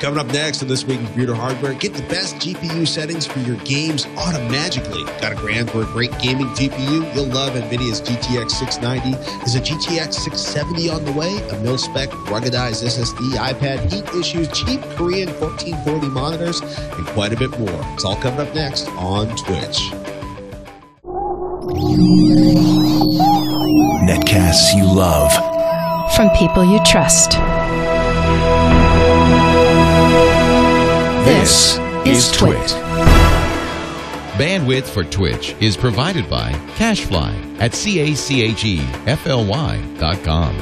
Coming up next on This Week in Computer Hardware, get the best GPU settings for your games automatically. Got a grand for a great gaming GPU? You'll love NVIDIA's GTX 690. Is a GTX 670 on the way? A mil-spec, ruggedized SSD, iPad, heat issues, cheap Korean 1440 monitors, and quite a bit more. It's all coming up next on Twitch. Netcasts you love. From people you trust. This is Twit. Bandwidth for Twitch is provided by Cachefly at C-A-C-H-E-F-L-Y dot com.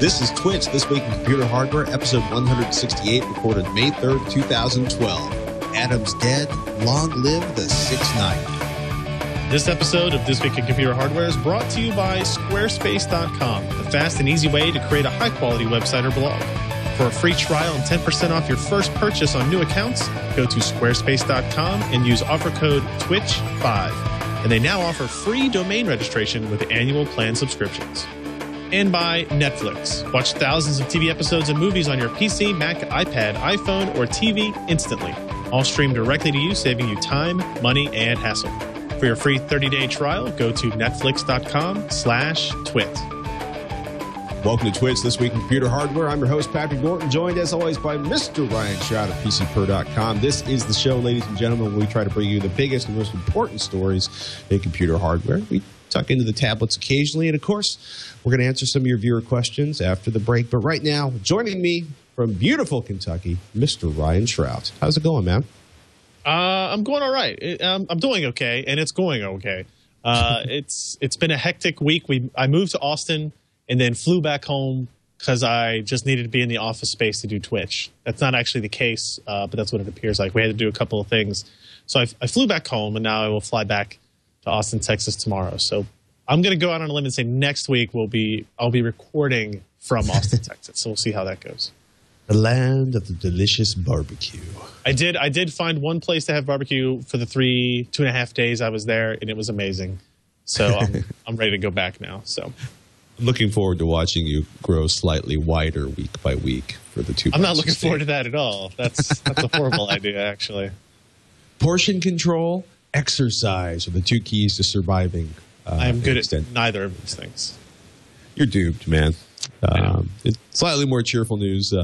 This is Twitch, This Week in Computer Hardware, episode 168, recorded May 3rd, 2012. Atom's dead. Long live the 690. This episode of This Week in Computer Hardware is brought to you by Squarespace.com, the fast and easy way to create a high quality website or blog. For a free trial and 10% off your first purchase on new accounts, go to squarespace.com and use offer code TWITCH5. And they now offer free domain registration with annual plan subscriptions. And by Netflix. Watch thousands of TV episodes and movies on your PC, Mac, iPad, iPhone, or TV instantly. All streamed directly to you, saving you time, money, and hassle. For your free 30-day trial, go to netflix.com slash twit. Welcome to Twitch, This Week in Computer Hardware. I'm your host, Patrick Norton, joined as always by Mr. Ryan Shrout of PCPer.com. This is the show, ladies and gentlemen, where we try to bring you the biggest and most important stories in computer hardware. We tuck into the tablets occasionally, and of course, we're going to answer some of your viewer questions after the break. But right now, joining me from beautiful Kentucky, Mr. Ryan Shrout. How's it going, man? Uh, I'm going all right. It- um, I'm doing okay, and it's going okay. Uh, it's it's been a hectic week. We I moved to Austin and then flew back home because I just needed to be in the office space to do Twitch. That's not actually the case, uh, but that's what it appears like. We had to do a couple of things, so I, I flew back home, and now I will fly back to Austin, Texas tomorrow. So I'm going to go out on a limb and say next week we'll be I'll be recording from Austin, Texas. So we'll see how that goes. The land of the delicious barbecue. I did. I did find one place to have barbecue for the three two and a half days I was there, and it was amazing. So I'm I'm ready to go back now. So Looking forward to watching you grow slightly wider week by week for the two. I'm not looking forward to that at all. That's that's a horrible idea, actually. Portion control, exercise are the two keys to surviving. Uh, I'm good at extent. neither of these things. You're duped, man. Um, it's slightly more cheerful news. Uh,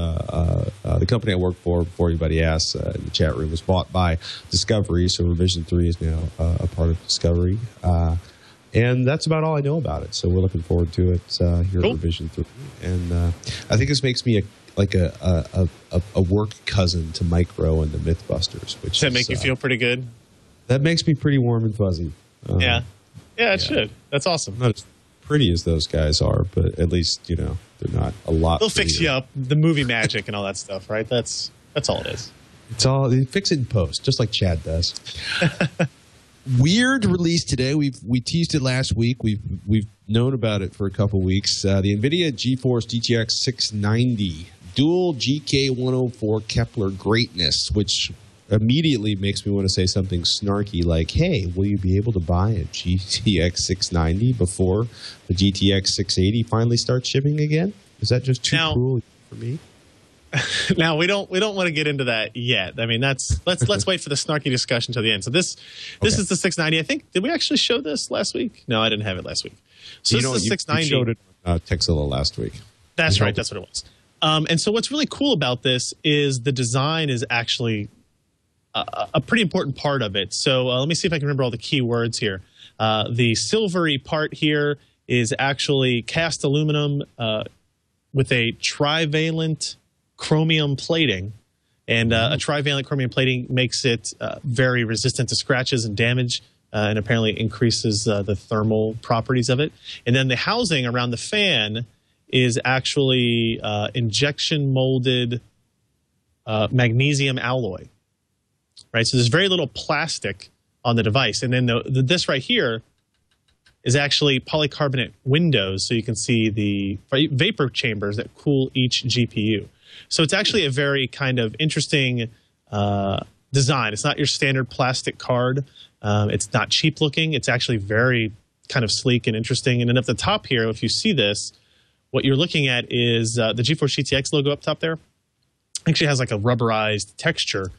uh, uh, the company I work for, before anybody asks, uh, in the chat room was bought by Discovery, so Revision 3 is now uh, a part of Discovery. Uh, and that's about all I know about it. So we're looking forward to it uh, here Cool. at Revision 3. And uh, I think this makes me a, like a, a, a, a work cousin to Mike Rowe and the Mythbusters. Which Does that is, make you feel pretty good? That makes me pretty warm and fuzzy. Uh, Yeah, yeah, it yeah. should. That's awesome. Pretty as those guys are, but at least, you know, they're not a lot. They'll fix you up. The movie magic and all that stuff, right? That's that's all it is. It's all they fix it in post, just like Chad does. Weird release today. We've we teased it last week. We've we've known about it for a couple weeks. Uh, the NVIDIA GeForce GTX 690 dual GK104 Kepler greatness, which immediately makes me want to say something snarky like, "Hey, will you be able to buy a GTX 690 before the GTX 680 finally starts shipping again?" Is that just too Now- cruel for me? now we don't we don't want to get into that yet. I mean, that's let's let's wait for the snarky discussion till the end. So this this Okay. is the 690. I think did we actually show this last week? No, I didn't have it last week. So you this know, is the you, you 690. showed it on uh, Tekzilla last week. That's right. That's what it was. Um, and so what's really cool about this is the design is actually a, pretty important part of it. So uh, let me see if I can remember all the key words here. Uh, the silvery part here is actually cast aluminum uh, with a trivalent chromium plating. And uh, a trivalent chromium plating makes it uh, very resistant to scratches and damage. Uh, and apparently increases uh, the thermal properties of it. And then the housing around the fan is actually uh, injection molded magnesium alloy. Right, so there's very little plastic on the device, and then the, the, this right here is actually polycarbonate windows, so you can see the vapor chambers that cool each GPU. So it's actually a very kind of interesting uh, design. It's not your standard plastic card. Um, it's not cheap looking. It's actually very kind of sleek and interesting. And then at the top here, if you see this, what you're looking at is uh, the GeForce GTX logo up top there. Actually has like a rubberized texture,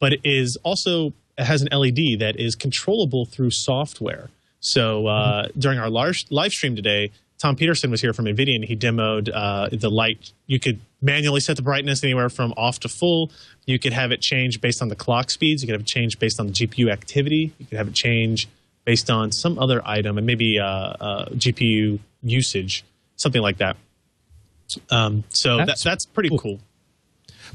but it is also it has an LED that is controllable through software. So uh, during our large live stream today, Tom Petersen was here from NVIDIA and he demoed uh, the light. You could manually set the brightness anywhere from off to full. You could have it change based on the clock speeds. You could have it change based on the GPU activity. You could have it change based on some other item and maybe uh, uh, GPU usage, something like that. Um, so that's, that, that's pretty cool. cool.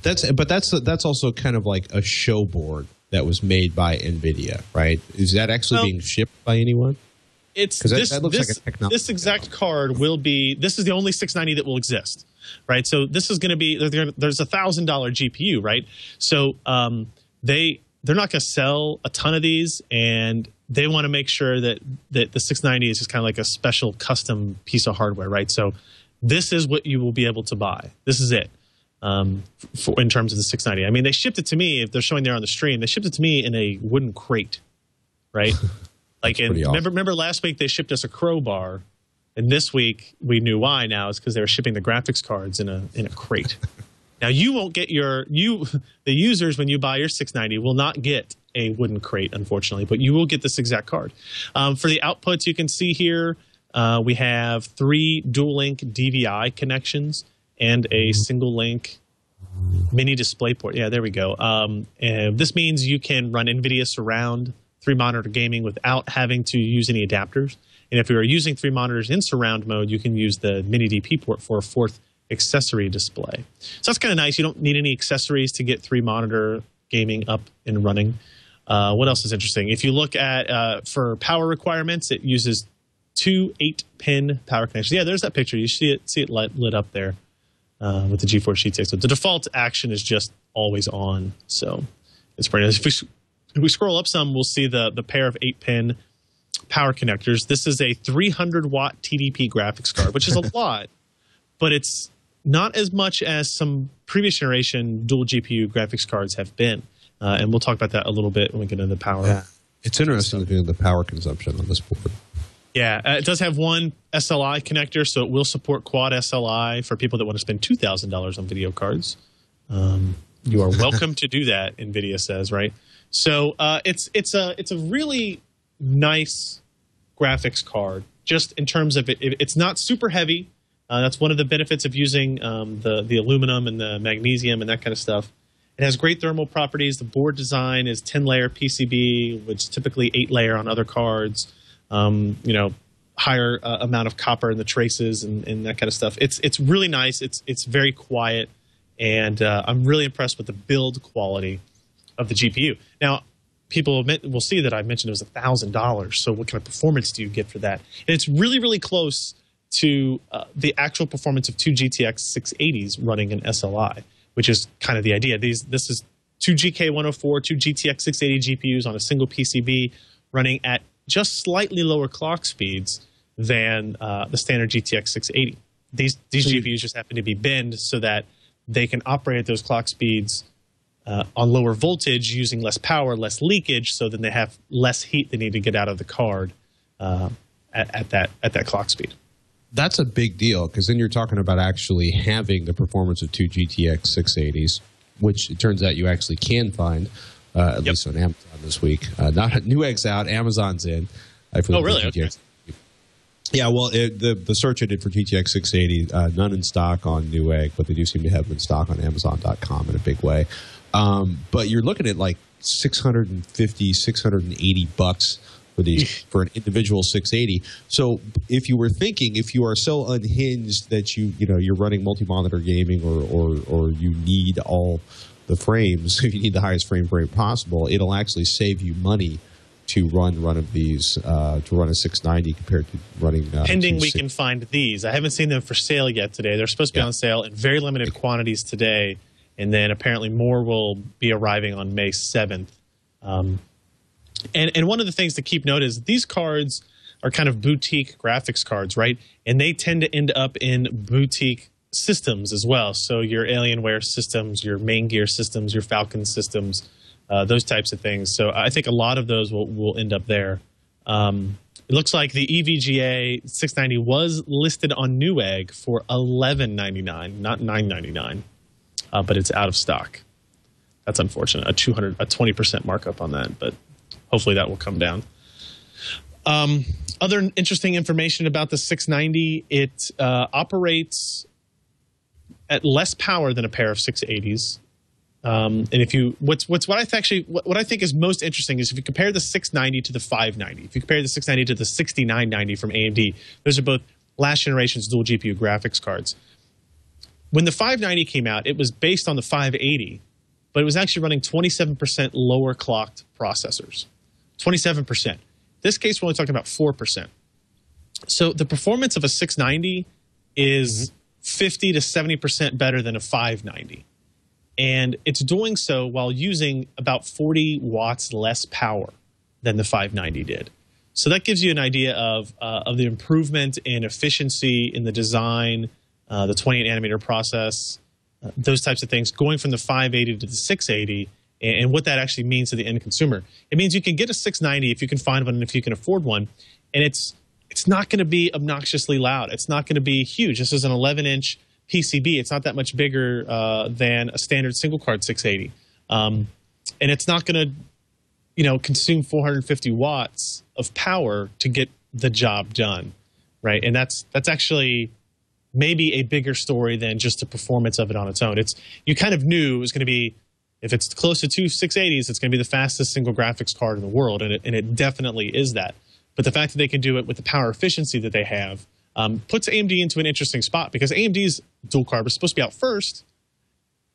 That's but that's that's also kind of like a show board that was made by Nvidia, right? Is that actually well, being shipped by anyone? It's this, that, that looks this, like a technology. This exact card will be. This is the only 690 that will exist, right? So this is going to be. There's a thousand dollar GPU, right? So um, they they're not going to sell a ton of these, and they want to make sure that that the 690 is just kind of like a special custom piece of hardware, right? So this is what you will be able to buy. This is it um, for, in terms of the 690. I mean, they shipped it to me. If they're showing there on the stream, they shipped it to me in a wooden crate, right? like, in, awesome. remember, remember last week they shipped us a crowbar, and this week we knew why. Now is because they were shipping the graphics cards in a in a crate. now you won't get your you the users when you buy your 690 will not get a wooden crate, unfortunately, but you will get this exact card. Um, for the outputs, you can see here uh, we have three dual link DVI connections and a single link mini display port. Yeah, there we go. Um, and this means you can run NVIDIA Surround three monitor gaming without having to use any adapters. And if you are using three monitors in surround mode, you can use the mini DP port for a fourth accessory display. So that's kind of nice. You don't need any accessories to get three monitor gaming up and running. Uh, what else is interesting? If you look at uh, for power requirements, it uses two eight pin power connections. Yeah, there's that picture. You see it see it lit, lit up there uh, with the GeForce GTX. So the default action is just always on. So it's pretty nice. If we, if we scroll up some, we'll see the, the pair of 8 pin power connectors. This is a 300 watt TDP graphics card, which is a lot, but it's not as much as some previous generation dual GPU graphics cards have been. Uh, and we'll talk about that a little bit when we get into the power. Yeah. It's interesting looking at the power consumption on this board. Yeah, uh, it does have one SLI connector, so it will support quad SLI for people that want to spend two thousand dollars on video cards. Um, you are welcome to do that. Nvidia says, right? So uh, it's it's a it's a really nice graphics card. Just in terms of it, it's not super heavy. Uh, that's one of the benefits of using um, the the aluminum and the magnesium and that kind of stuff. It has great thermal properties. The board design is 10 layer PCB, which typically 8 layer on other cards um, you know, higher uh, amount of copper in the traces and, and, that kind of stuff. It's it's really nice. It's it's very quiet, and uh, I'm really impressed with the build quality of the GPU. Now, people will see that I mentioned it was thousand dollars. So, what kind of performance do you get for that? And it's really really close to uh, the actual performance of two GTX 680s running an SLI, which is kind of the idea. These this is two GK104, two GTX 680 GPUs on a single PCB running at just slightly lower clock speeds than uh, the standard GTX 680. These these so GPUs just happen to be binned so that they can operate at those clock speeds uh, on lower voltage using less power, less leakage, so then they have less heat they need to get out of the card uh, at, at that at that clock speed. That's a big deal because then you're talking about actually having the performance of two GTX 680s, which it turns out you actually can find uh, at yep. least on Amazon this week. Uh, not Newegg's out, Amazon's in. I oh, really? Okay. Yeah, well, it, the the search I did for GTX 680, uh, none in stock on Newegg, but they do seem to have them in stock on Amazon.com in a big way. Um, but you're looking at like 650, 680 bucks for these for an individual 680. So if you were thinking, if you are so unhinged that you you know you're running multi-monitor gaming or or or you need all the frames, if you need the highest frame rate possible, it'll actually save you money to run one of these uh, to run a 690 compared to running. Uh, Pending, we can find these. I haven't seen them for sale yet today. They're supposed to be yeah. on sale in very limited quantities today, and then apparently more will be arriving on May 7th. Um, and and one of the things to keep note is these cards are kind of boutique graphics cards, right? And they tend to end up in boutique systems as well. So your Alienware systems, your Maingear systems, your Falcon systems, uh, those types of things. So I think a lot of those will, will end up there. Um, it looks like the EVGA 690 was listed on Newegg for 11.99, not 9.99, uh, but it's out of stock. That's unfortunate. A 200, a 20% markup on that, but hopefully that will come down. Um, other interesting information about the 690: it uh, operates at less power than a pair of 680s. Um, and if you what's what's what I th- actually what, what I think is most interesting is if you compare the 690 to the 590. If you compare the 690 to the 6990 from AMD, those are both last generation's dual GPU graphics cards. When the 590 came out, it was based on the 580, but it was actually running 27% lower clocked processors. 27%. This case, we're only talking about 4%. So the performance of a 690 is 50 to 70% better than a 590. And it's doing so while using about 40 watts less power than the 590 did. So that gives you an idea of, uh, of the improvement in efficiency in the design, uh, the 28 nanometer process, uh, those types of things, going from the 580 to the 680, and, and what that actually means to the end consumer. It means you can get a 690 if you can find one and if you can afford one, and it's it's not going to be obnoxiously loud. It's not going to be huge. This is an 11 inch PCB. It's not that much bigger uh, than a standard single card 680, um, and it's not going to you know consume 450 watts of power to get the job done, right? And that's that's actually maybe a bigger story than just the performance of it on its own. It's you kind of knew it was going to be if it's close to two 680s, it's going to be the fastest single graphics card in the world, and it, and it definitely is that. But the fact that they can do it with the power efficiency that they have um, puts AMD into an interesting spot because AMD's dual card was supposed to be out first,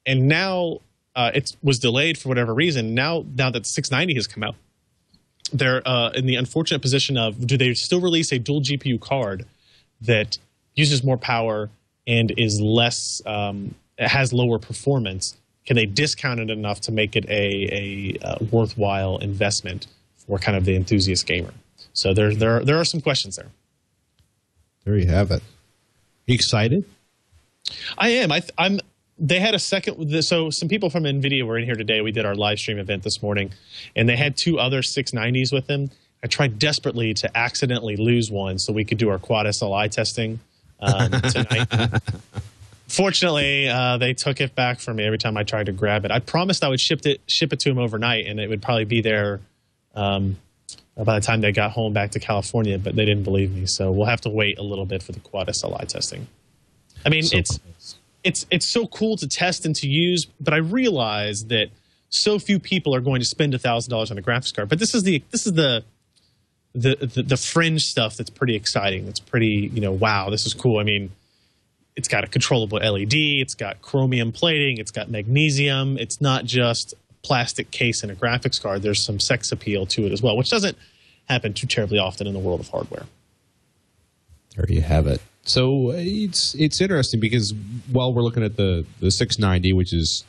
and now uh, it was delayed for whatever reason. Now, now that 690 has come out, they're uh, in the unfortunate position of do they still release a dual GPU card that uses more power and is less um, has lower performance? Can they discount it enough to make it a, a uh, worthwhile investment for kind of the enthusiast gamer? So there there there are some questions there. There you have it. You excited? I am. I, I'm. They had a second. So some people from Nvidia were in here today. We did our live stream event this morning, and they had two other 690s with them. I tried desperately to accidentally lose one so we could do our quad SLI testing um, tonight. Fortunately, uh, they took it back from me every time I tried to grab it. I promised I would ship it ship it to them overnight, and it would probably be there um, Uh, by the time they got home back to California. But they didn't believe me, so we'll have to wait a little bit for the quad SLI testing. I mean, So it's it's it's so cool to test and to use, but I realize that so few people are going to spend thousand dollars on a graphics card. But this is the this is the, the the the fringe stuff that's pretty exciting. It's pretty you know wow this is cool. I mean, it's got a controllable LED. It's got chromium plating. It's got magnesium. It's not just plastic case and a graphics card. There's some sex appeal to it as well, which doesn't happen too terribly often in the world of hardware. There you have it. So it's it's interesting because while we're looking at the the 690, which is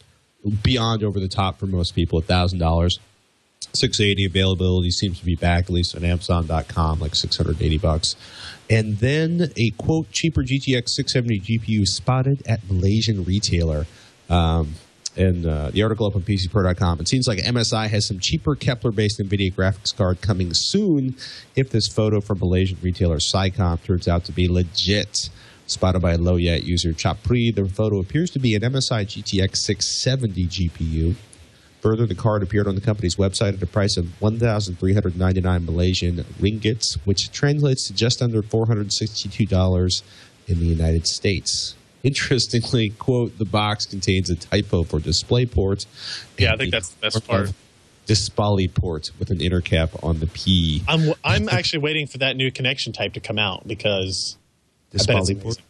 beyond over the top for most people, thousand dollars. 680 availability seems to be back at least on Amazon.com, like 680 bucks. And then a quote cheaper GTX 670 GPU spotted at Malaysian retailer. Um, and uh, the article up on PCPer.com. It seems like MSI has some cheaper Kepler-based NVIDIA graphics card coming soon. If this photo from Malaysian retailer Sycom turns out to be legit, spotted by Lowyat user Chapri, the photo appears to be an MSI GTX 670 GPU. Further, the card appeared on the company's website at a price of 1,399 Malaysian ringgits, which translates to just under $462 in the United States. Interestingly, quote, the box contains a typo for display port. Yeah, I think that's the best part. Dispali port with an inner cap on the P. I'm I'm actually waiting for that new connection type to come out because it's port? a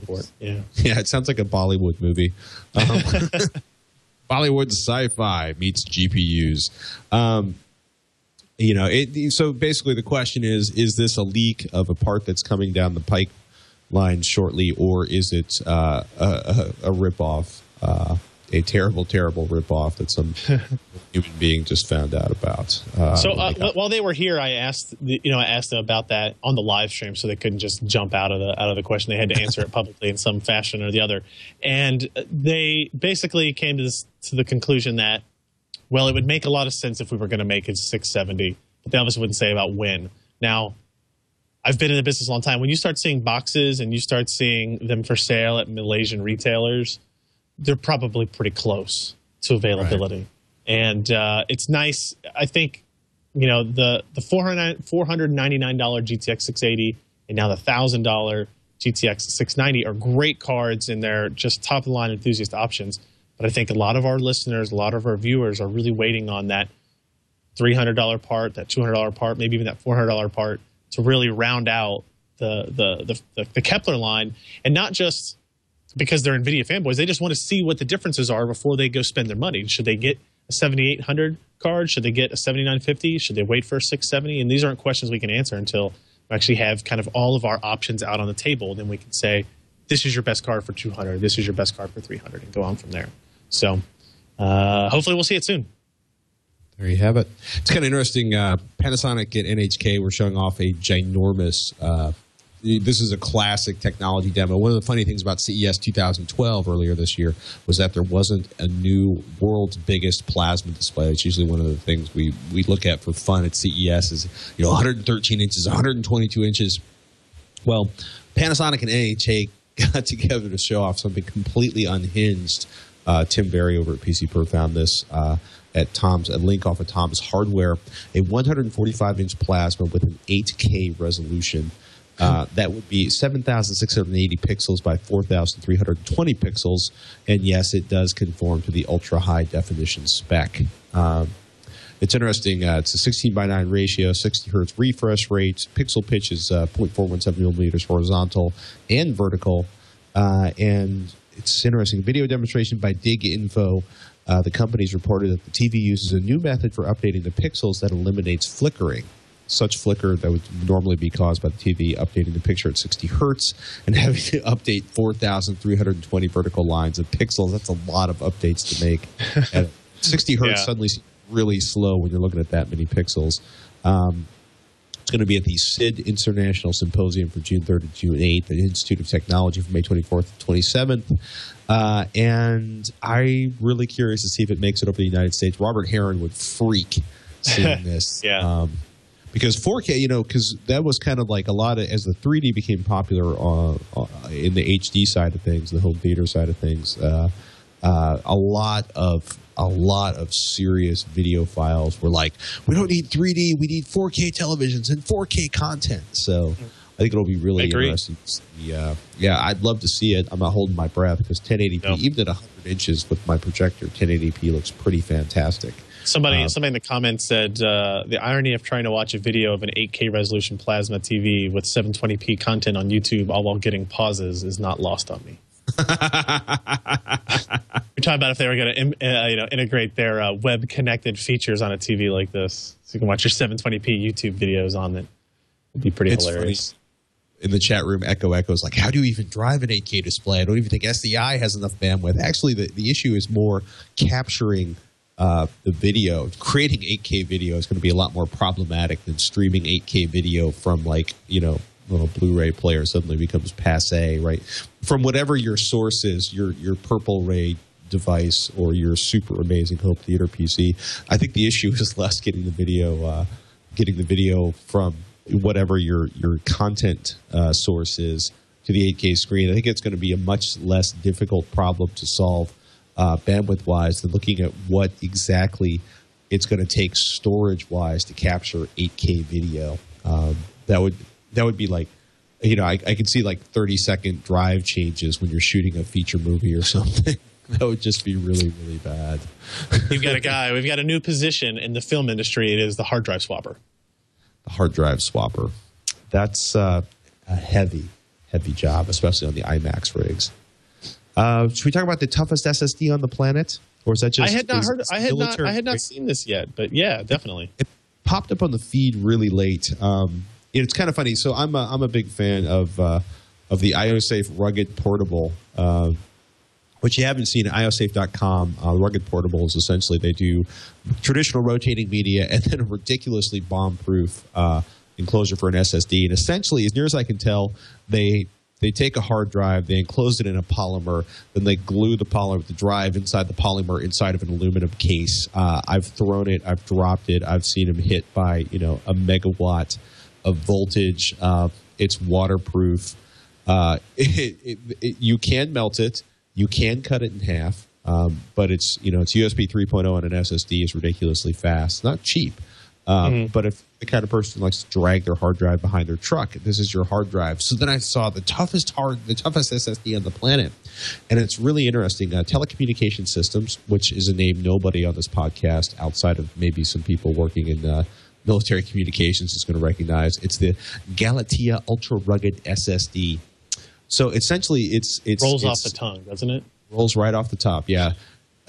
port. Yeah. Yeah, it sounds like a Bollywood movie. Um, Bollywood sci-fi meets GPUs. Um, you know, it, so basically the question is: Is this a leak of a part that's coming down the pipeline shortly, or is it uh, a, a, a ripoff, uh, a terrible, terrible ripoff that some human being just found out about? Uh, So uh, they got- while they were here, I asked the, you know I asked them about that on the live stream, so they couldn't just jump out of the out of the question. They had to answer it publicly in some fashion or the other, and uh, they basically came to this to the conclusion that well, it would make a lot of sense if we were going to make it 670, but they obviously wouldn't say about when. Now, I've been in the business a long time. When you start seeing boxes and you start seeing them for sale at Malaysian retailers, they're probably pretty close to availability. Right. And uh, it's nice. I think, you know, the the $499 GTX 680 and now the $1,000 GTX 690 are great cards and they're just top of the line enthusiast options. But I think a lot of our listeners, a lot of our viewers are really waiting on that $300 part, that $200 part, maybe even that $400 part to really round out the, the, the, the, Kepler line. And not just because they're NVIDIA fanboys, they just want to see what the differences are before they go spend their money. Should they get a 7800 card? Should they get a 7950? Should they wait for a 670? And these aren't questions we can answer until we actually have kind of all of our options out on the table. Then we can say, this is your best card for 200, this is your best card for 300, and go on from there. So uh, hopefully we'll see it soon. There you have it. It's kind of interesting. Uh, Panasonic and NHK were showing off a ginormous. Uh, this is a classic technology demo. One of the funny things about CES 2012 earlier this year was that there wasn't a new world's biggest plasma display. It's usually one of the things we, we look at for fun at CES is you know 113 inches, 122 inches. Well, Panasonic and NHK got together to show off something completely unhinged. Uh, Tim Verry over at PC Per found this. Uh, at Tom's, a link off of Tom's Hardware, a 145 inch plasma with an 8K resolution. Uh, that would be 7,680 pixels by 4,320 pixels. And yes, it does conform to the ultra high definition spec. Um, it's interesting. Uh, it's a 16 by 9 ratio, 60 hertz refresh rate. Pixel pitch is uh, 0.417 millimeters horizontal and vertical. Uh, and it's interesting. Video demonstration by DigInfo uh, the company's reported that the TV uses a new method for updating the pixels that eliminates flickering. Such flicker that would normally be caused by the TV updating the picture at 60 hertz and having to update 4,320 vertical lines of pixels. That's a lot of updates to make. at 60 hertz yeah. suddenly really slow when you're looking at that many pixels. Um, it's going to be at the SID International Symposium from June 3rd to June 8th, the Institute of Technology from May 24th to 27th. Uh, and I'm really curious to see if it makes it over the United States. Robert Heron would freak seeing this. yeah. Um, because 4K, you know, because that was kind of like a lot of as the 3D became popular uh, uh, in the HD side of things, the home theater side of things. Uh, uh, a lot of a lot of serious videophiles were like, we don't need 3D, we need 4K televisions and 4K content. So I think it'll be really interesting. Yeah, yeah, I'd love to see it. I'm not holding my breath because 1080p, nope. even at 100 inches with my projector, 1080p looks pretty fantastic. Somebody, um, somebody in the comments said uh, the irony of trying to watch a video of an 8K resolution plasma TV with 720p content on YouTube all while getting pauses is not lost on me. We're talking about if they were going to uh, you know integrate their uh, web connected features on a TV like this, so you can watch your 720p YouTube videos on it. It'd be pretty it's hilarious. Funny. In the chat room, Echo Echo's like, "How do you even drive an 8K display? I don't even think SDI has enough bandwidth." Actually, the, the issue is more capturing uh, the video. Creating 8K video is going to be a lot more problematic than streaming 8K video from like you know little Blu-ray player suddenly becomes passe, right? From whatever your source is, your your Purple Ray device or your super amazing home theater PC. I think the issue is less getting the video, uh, getting the video from whatever your your content uh, source is to the 8K screen. I think it's going to be a much less difficult problem to solve uh, bandwidth wise than looking at what exactly it's going to take storage wise to capture 8K video. Um, that would that would be like you know, I, I could see like 30 second drive changes when you're shooting a feature movie or something. that would just be really, really bad. We've got a guy, we've got a new position in the film industry. It is the hard drive swapper. The hard drive swapper. That's uh, a heavy, heavy job, especially on the IMAX rigs. Uh, should we talk about the toughest SSD on the planet? Or is that just I had not heard I had not I had not seen this yet, but yeah, definitely. It, it popped up on the feed really late. Um, it's kind of funny. So I'm a, I'm a big fan of uh, of the IOSafe rugged portable. Uh, which you haven't seen at iosafe.com, uh, rugged portables essentially they do traditional rotating media and then a ridiculously bomb-proof uh, enclosure for an SSD. And essentially, as near as I can tell, they they take a hard drive, they enclose it in a polymer, then they glue the polymer, the drive inside the polymer inside of an aluminum case. Uh, I've thrown it, I've dropped it, I've seen them hit by you know a megawatt of voltage. Uh, it's waterproof. Uh, it, it, it, you can melt it. You can cut it in half. Um, but it's you know it's USB 3.0 on an SSD is ridiculously fast. Not cheap. Um, mm-hmm. But if the kind of person likes to drag their hard drive behind their truck, this is your hard drive. So then I saw the toughest hard, the toughest SSD on the planet, and it's really interesting. Uh, telecommunication systems, which is a name nobody on this podcast outside of maybe some people working in uh, military communications is going to recognize. It's the Galatea Ultra Rugged SSD. So essentially, it's it's rolls it's, off the tongue, doesn't it? Rolls right off the top. Yeah.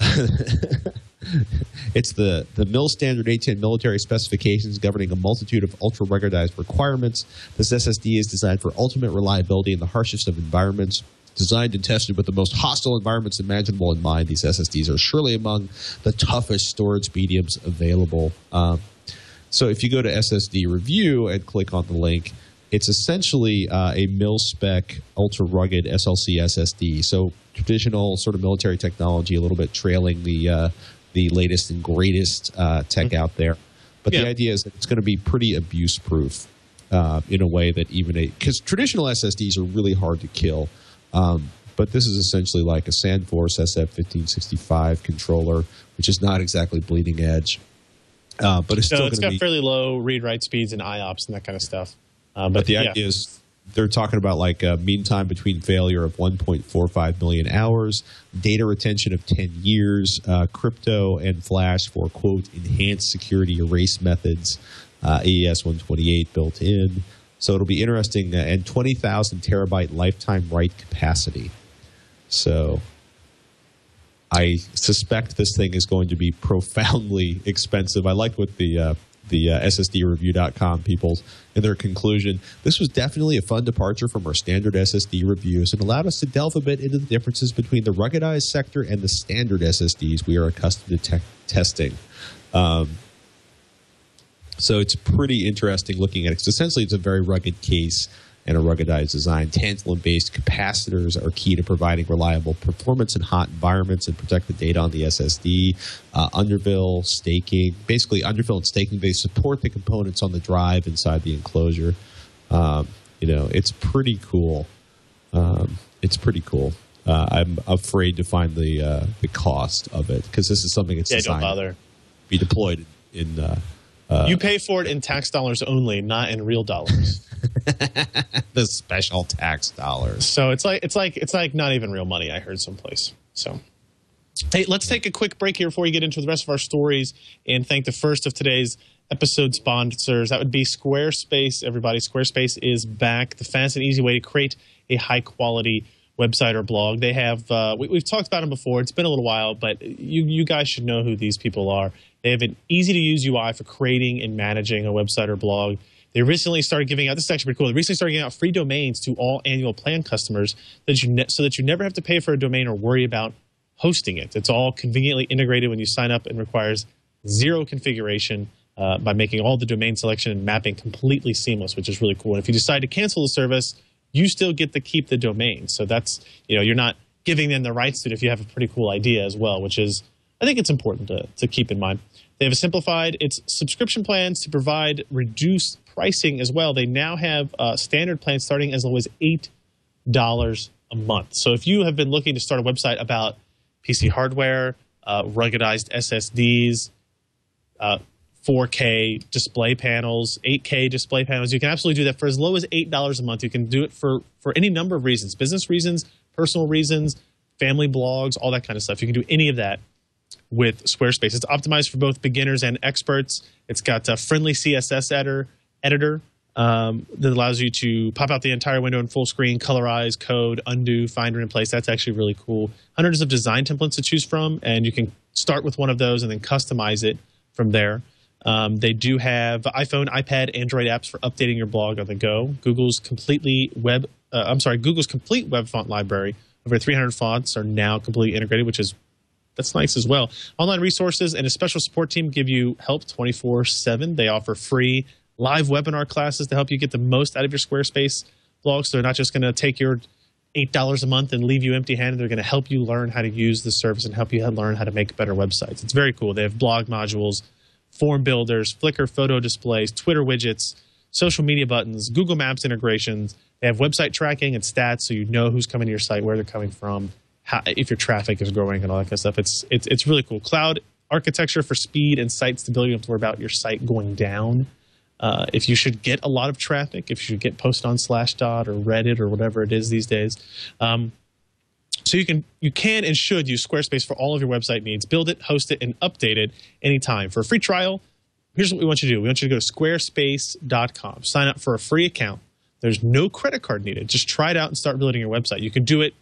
it's the, the MIL Standard 810 military specifications governing a multitude of ultra ruggedized requirements. This SSD is designed for ultimate reliability in the harshest of environments. Designed and tested with the most hostile environments imaginable in mind, these SSDs are surely among the toughest storage mediums available. Um, so if you go to SSD Review and click on the link, it's essentially uh, a mil spec ultra rugged SLC SSD. So traditional sort of military technology, a little bit trailing the uh, the latest and greatest uh, tech mm-hmm. out there. But yeah. the idea is that it's going to be pretty abuse proof uh, in a way that even a because traditional SSDs are really hard to kill. Um, but this is essentially like a SandForce SF1565 controller, which is not exactly bleeding edge. Uh, but it's still it's got be, fairly low read write speeds and IOPS and that kind of stuff. Uh, but, but, the yeah. idea is they're talking about like a mean time between failure of 1.45 million hours, data retention of 10 years, uh, crypto and flash for quote enhanced security erase methods, uh, AES 128 built in. So it'll be interesting, uh, and 20,000 terabyte lifetime write capacity. So I suspect this thing is going to be profoundly expensive. I like what the uh, the uh, SSDreview.com people in their conclusion. This was definitely a fun departure from our standard SSD reviews and allowed us to delve a bit into the differences between the ruggedized sector and the standard SSDs we are accustomed to te- testing. Um, so it's pretty interesting looking at it because essentially it's a very rugged case and a ruggedized design. Tantalum based capacitors are key to providing reliable performance in hot environments and protect the data on the SSD. Uh, underfill, staking, basically, underfill and staking, they support the components on the drive inside the enclosure. Um, you know, it's pretty cool. Um, it's pretty cool. Uh, I'm afraid to find the uh, the cost of it because this is something that's yeah, designed to be deployed in. Uh, uh, you pay for it in tax dollars only, not in real dollars. the special tax dollars. So it's like it's like it's like not even real money. I heard someplace. So. Hey, let's take a quick break here before we get into the rest of our stories and thank the first of today's episode sponsors. That would be Squarespace. Everybody, Squarespace is back. The fast and easy way to create a high quality website or blog. They have uh, we, have talked about them before. It's been a little while, but you you guys should know who these people are. They have an easy to use UI for creating and managing a website or blog. They recently started giving out. This is actually pretty cool. They recently started giving out free domains to all annual plan customers that you so that you never have to pay for a domain or worry about hosting it. It's all conveniently integrated when you sign up and requires zero configuration uh, by making all the domain selection and mapping completely seamless, which is really cool. And if you decide to cancel the service, you still get to keep the domain. So that's you know you're not giving them the rights to it if you have a pretty cool idea as well, which is I think it's important to, to keep in mind. They have simplified its subscription plans to provide reduced pricing as well. They now have uh, standard plans starting as low as $8 a month. So if you have been looking to start a website about PC hardware, uh, ruggedized SSDs, uh, 4K display panels, 8K display panels. You can absolutely do that for as low as $8 a month. You can do it for, for any number of reasons business reasons, personal reasons, family blogs, all that kind of stuff. You can do any of that with Squarespace. It's optimized for both beginners and experts. It's got a friendly CSS editor, editor um, that allows you to pop out the entire window in full screen, colorize, code, undo, find, and replace. That's actually really cool. Hundreds of design templates to choose from, and you can start with one of those and then customize it from there. Um, they do have iPhone, iPad, Android apps for updating your blog on the go. Google's completely web, uh, I'm sorry, Google's complete web font library. Over 300 fonts are now completely integrated, which is that's nice as well. Online resources and a special support team give you help 24 7. They offer free live webinar classes to help you get the most out of your Squarespace blog. So they're not just going to take your $8 a month and leave you empty handed. They're going to help you learn how to use the service and help you learn how to make better websites. It's very cool. They have blog modules, form builders, Flickr photo displays, Twitter widgets, social media buttons, Google Maps integrations. They have website tracking and stats, so you know who's coming to your site, where they're coming from, how, if your traffic is growing, and all that kind of stuff. It's it's it's really cool. Cloud architecture for speed and site stability. You don't have to worry about your site going down. Uh, if you should get a lot of traffic, if you should get posted on Slashdot or Reddit or whatever it is these days, um, so you can you can and should use Squarespace for all of your website needs. Build it, host it, and update it anytime. For a free trial, here's what we want you to do. We want you to go to squarespace.com. Sign up for a free account. There's no credit card needed. Just try it out and start building your website. You can do it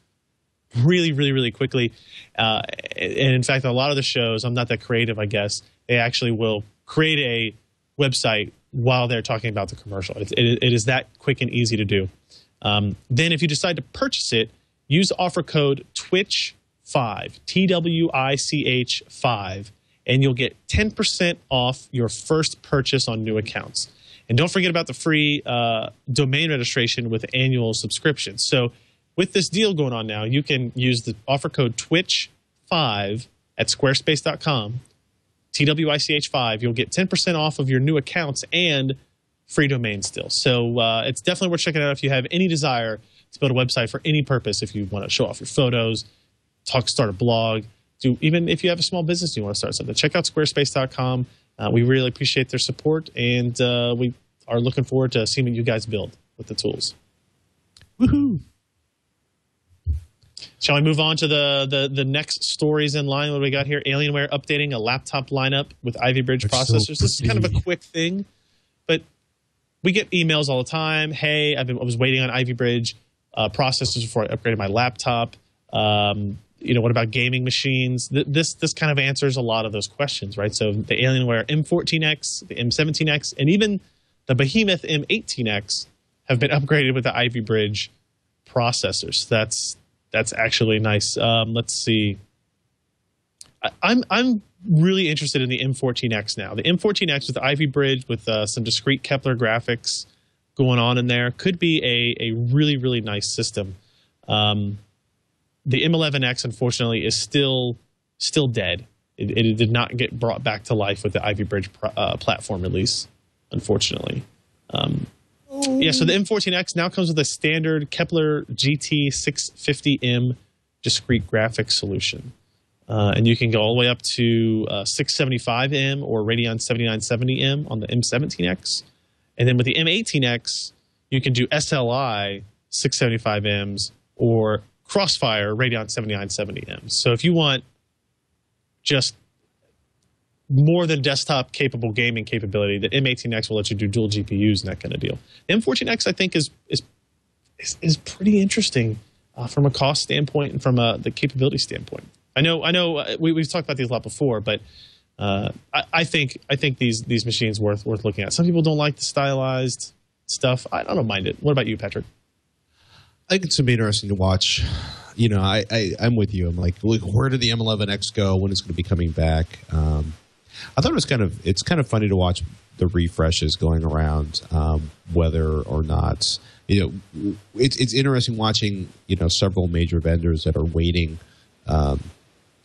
really, really, really quickly. Uh, and in fact, a lot of the shows, I'm not that creative, I guess, they actually will create a website while they're talking about the commercial. It, it, it is that quick and easy to do. Um, then, if you decide to purchase it, use offer code TWICH5, T W I C H 5, and you'll get 10% off your first purchase on new accounts. And don't forget about the free uh, domain registration with annual subscription. So, with this deal going on now, you can use the offer code Twitch5 at squarespace.com, TWICH5. You'll get 10% off of your new accounts and free domain still. So uh, it's definitely worth checking out if you have any desire to build a website for any purpose. If you want to show off your photos, talk, start a blog, do even if you have a small business you want to start something, check out squarespace.com. Uh, we really appreciate their support, and uh, we are looking forward to seeing what you guys build with the tools. Woohoo! Shall we move on to the, the the next stories in line? What do we got here? Alienware updating a laptop lineup with Ivy Bridge That's so processors. this is kind of a quick thing, but we get emails all the time. Hey, I've been, I was waiting on Ivy Bridge uh, processors before I upgraded my laptop. Um, you know, what about gaming machines? Th- this this kind of answers a lot of those questions, right? So the Alienware M14X, the M17X, and even the Behemoth M18X have been upgraded with the Ivy Bridge processors. That's that's actually nice. Um, let's see. I, I'm I'm really interested in the M14X now. The M14X with the Ivy Bridge with uh, some discrete Kepler graphics going on in there could be a a really really nice system. Um, the M11X unfortunately is still still dead. It, it did not get brought back to life with the Ivy Bridge pro, uh, platform release, unfortunately. Um, yeah, so the M14X now comes with a standard Kepler GT 650M discrete graphics solution. Uh, and you can go all the way up to uh, 675M or Radeon 7970M on the M17X. And then with the M18X, you can do SLI 675Ms or Crossfire Radeon 7970Ms. So if you want just more than desktop capable gaming capability, the M18X will let you do dual GPUs and that kind of deal. The M14X, I think, is is is, is pretty interesting uh, from a cost standpoint and from a, the capability standpoint. I know, I know, uh, we, we've talked about these a lot before, but uh, I, I think I think these these machines worth worth looking at. Some people don't like the stylized stuff. I, don't mind it. What about you, Patrick? I think it's gonna be interesting to watch. You know, I, I I'm with you. I'm like, look, where did the M11X go? When is it going to be coming back? Um, I thought it was kind of it's kind of funny to watch the refreshes going around, um, whether or not you know. It's it's interesting watching you know several major vendors that are waiting um,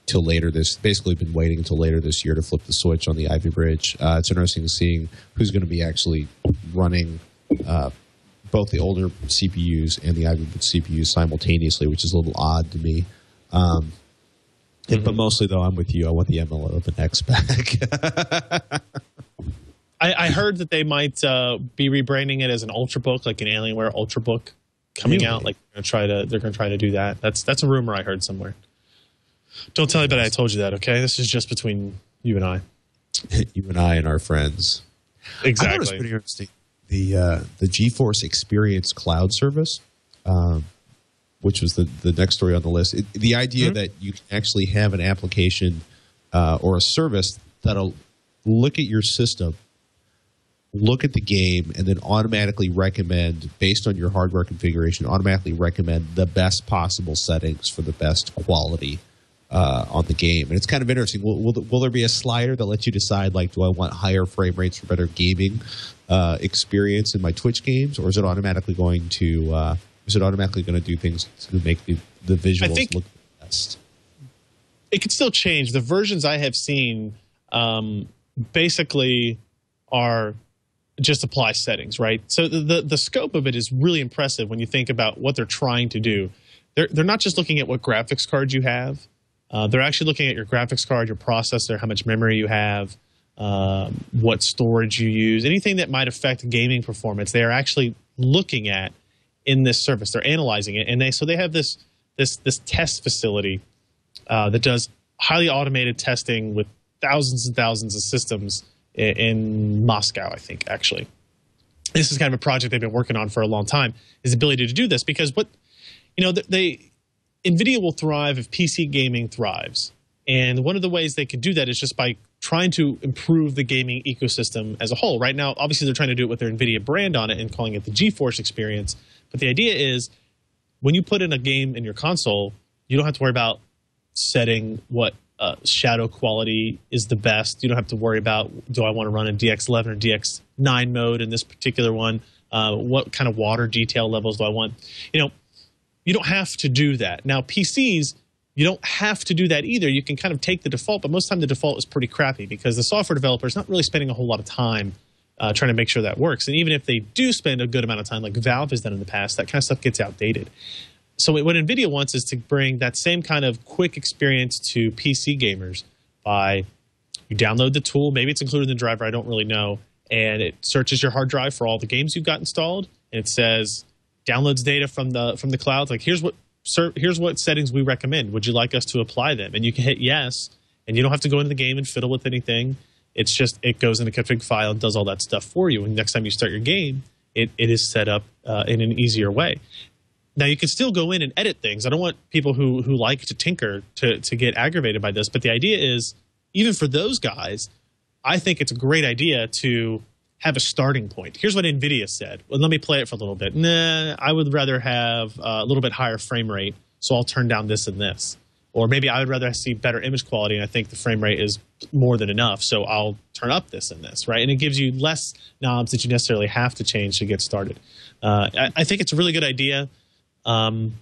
till later this. Basically, been waiting until later this year to flip the switch on the Ivy Bridge. Uh, it's interesting seeing who's going to be actually running. Uh, both the older CPUs and the Ivy Bridge CPUs simultaneously, which is a little odd to me. Um, and- But mostly, though, I'm with you. I want the M11X back. I, I heard that they might uh, be rebranding it as an Ultrabook, like an Alienware Ultrabook coming Really? out. Like they're gonna try to they're going to try to do that. That's that's a rumor I heard somewhere. Don't tell anybody I told you that. Okay, this is just between you and I. you and I and our friends. I thought it was Exactly. pretty interesting. The uh, the GeForce Experience Cloud Service, um, which was the the next story on the list. It, the idea that you can actually have an application uh, or a service that'll look at your system, look at the game, and then automatically recommend, based on your hardware configuration, automatically recommend the best possible settings for the best quality uh, on the game. And it's kind of interesting. Will, will, will there be a slider that lets you decide, like, do I want higher frame rates for better gaming uh, experience in my Twitch games, or is it automatically going to uh, is it automatically going to do things to make the, the visuals think- look the best? it could still change. The versions I have seen um, basically are just apply settings, right? So the, the, the scope of it is really impressive when you think about what they're trying to do. They're they're not just looking at what graphics cards you have. Uh, they're actually looking at your graphics card, your processor, how much memory you have, um, what storage you use, anything that might affect gaming performance. They are actually looking at in this service. They're analyzing it, and they so they have this this this test facility uh, that does highly automated testing with thousands and thousands of systems in, in Moscow. I think actually, this is kind of a project they've been working on for a long time. Is the ability to do this because what you know they Nvidia will thrive if PC gaming thrives, and one of the ways they can do that is just by trying to improve the gaming ecosystem as a whole. Right now, obviously, they're trying to do it with their NVIDIA brand on it and calling it the GeForce experience. But the idea is when you put in a game in your console, you don't have to worry about setting what uh, shadow quality is the best. You don't have to worry about do I want to run in DX11 or DX9 mode in this particular one? Uh, what kind of water detail levels do I want? You know, you don't have to do that. Now, PCs, you don't have to do that either. You can kind of take the default, but most of the time the default is pretty crappy because the software developer is not really spending a whole lot of time uh, trying to make sure that works. And even if they do spend a good amount of time, like Valve has done in the past, that kind of stuff gets outdated. So what NVIDIA wants is to bring that same kind of quick experience to PC gamers by you download the tool, maybe it's included in the driver, I don't really know, and it searches your hard drive for all the games you've got installed, and it says downloads data from the from the cloud. Like here's what sir, here's what settings we recommend. Would you like us to apply them? And you can hit yes, and you don't have to go into the game and fiddle with anything. It's just it goes in a config file and does all that stuff for you. And next time you start your game, it, it is set up uh, in an easier way. Now you can still go in and edit things. I don't want people who who like to tinker to to get aggravated by this, but the idea is even for those guys, I think it's a great idea to have a starting point. Here's what NVIDIA said. Well, let me play it for a little bit. Nah, I would rather have a little bit higher frame rate, so I'll turn down this and this. Or maybe I would rather see better image quality, and I think the frame rate is more than enough, so I'll turn up this and this, right? And it gives you less knobs that you necessarily have to change to get started. Uh, I, I, think it's a really good idea. Um,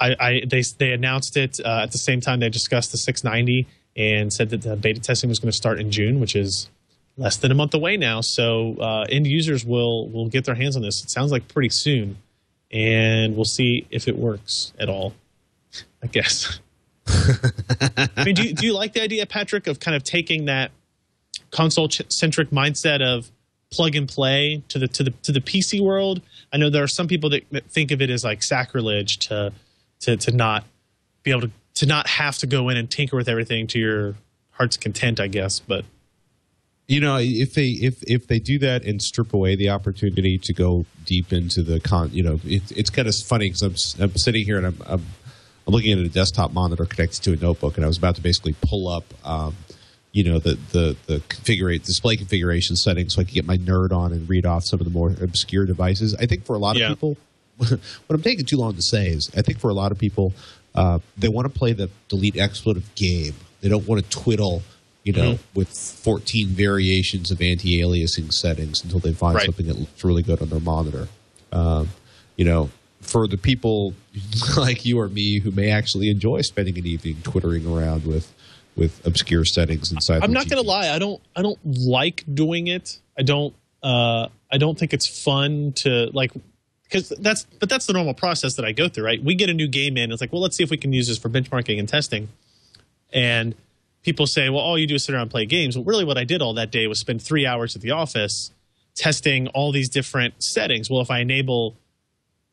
I, I, they they announced it uh, at the same time they discussed the 690 and said that the beta testing was going to start in June, which is less than a month away now. So uh, end users will will get their hands on this. It sounds like pretty soon, and we'll see if it works at all. I guess. I mean, do you, do you like the idea, Patrick, of kind of taking that console centric mindset of plug and play to the to the to the PC world? I know there are some people that think of it as like sacrilege to to to not be able to to not have to go in and tinker with everything to your heart's content, I guess. But you know, if they if if they do that and strip away the opportunity to go deep into the con, you know, it, it's kind of funny because I'm I'm sitting here and I'm, I'm, I'm looking at a desktop monitor connected to a notebook, and I was about to basically pull up, um, you know, the the the configurate display configuration settings so I can get my nerd on and read off some of the more obscure devices. I think for a lot of yeah. people, what I'm taking too long to say is, I think for a lot of people, uh, they want to play the delete expletive game. They don't want to twiddle you know, mm-hmm. with 14 variations of anti-aliasing settings until they find right. something that looks really good on their monitor. Um, you know, for the people like you or me who may actually enjoy spending an evening twittering around with with obscure settings inside. I'm not going to lie. I don't. I don't like doing it. I don't. Uh, I don't think it's fun to like because that's but that's the normal process that I go through. Right? We get a new game in. It's like, well, let's see if we can use this for benchmarking and testing, and people say, well, all you do is sit around and play games. Well, really, what I did all that day was spend three hours at the office testing all these different settings. Well, if I enable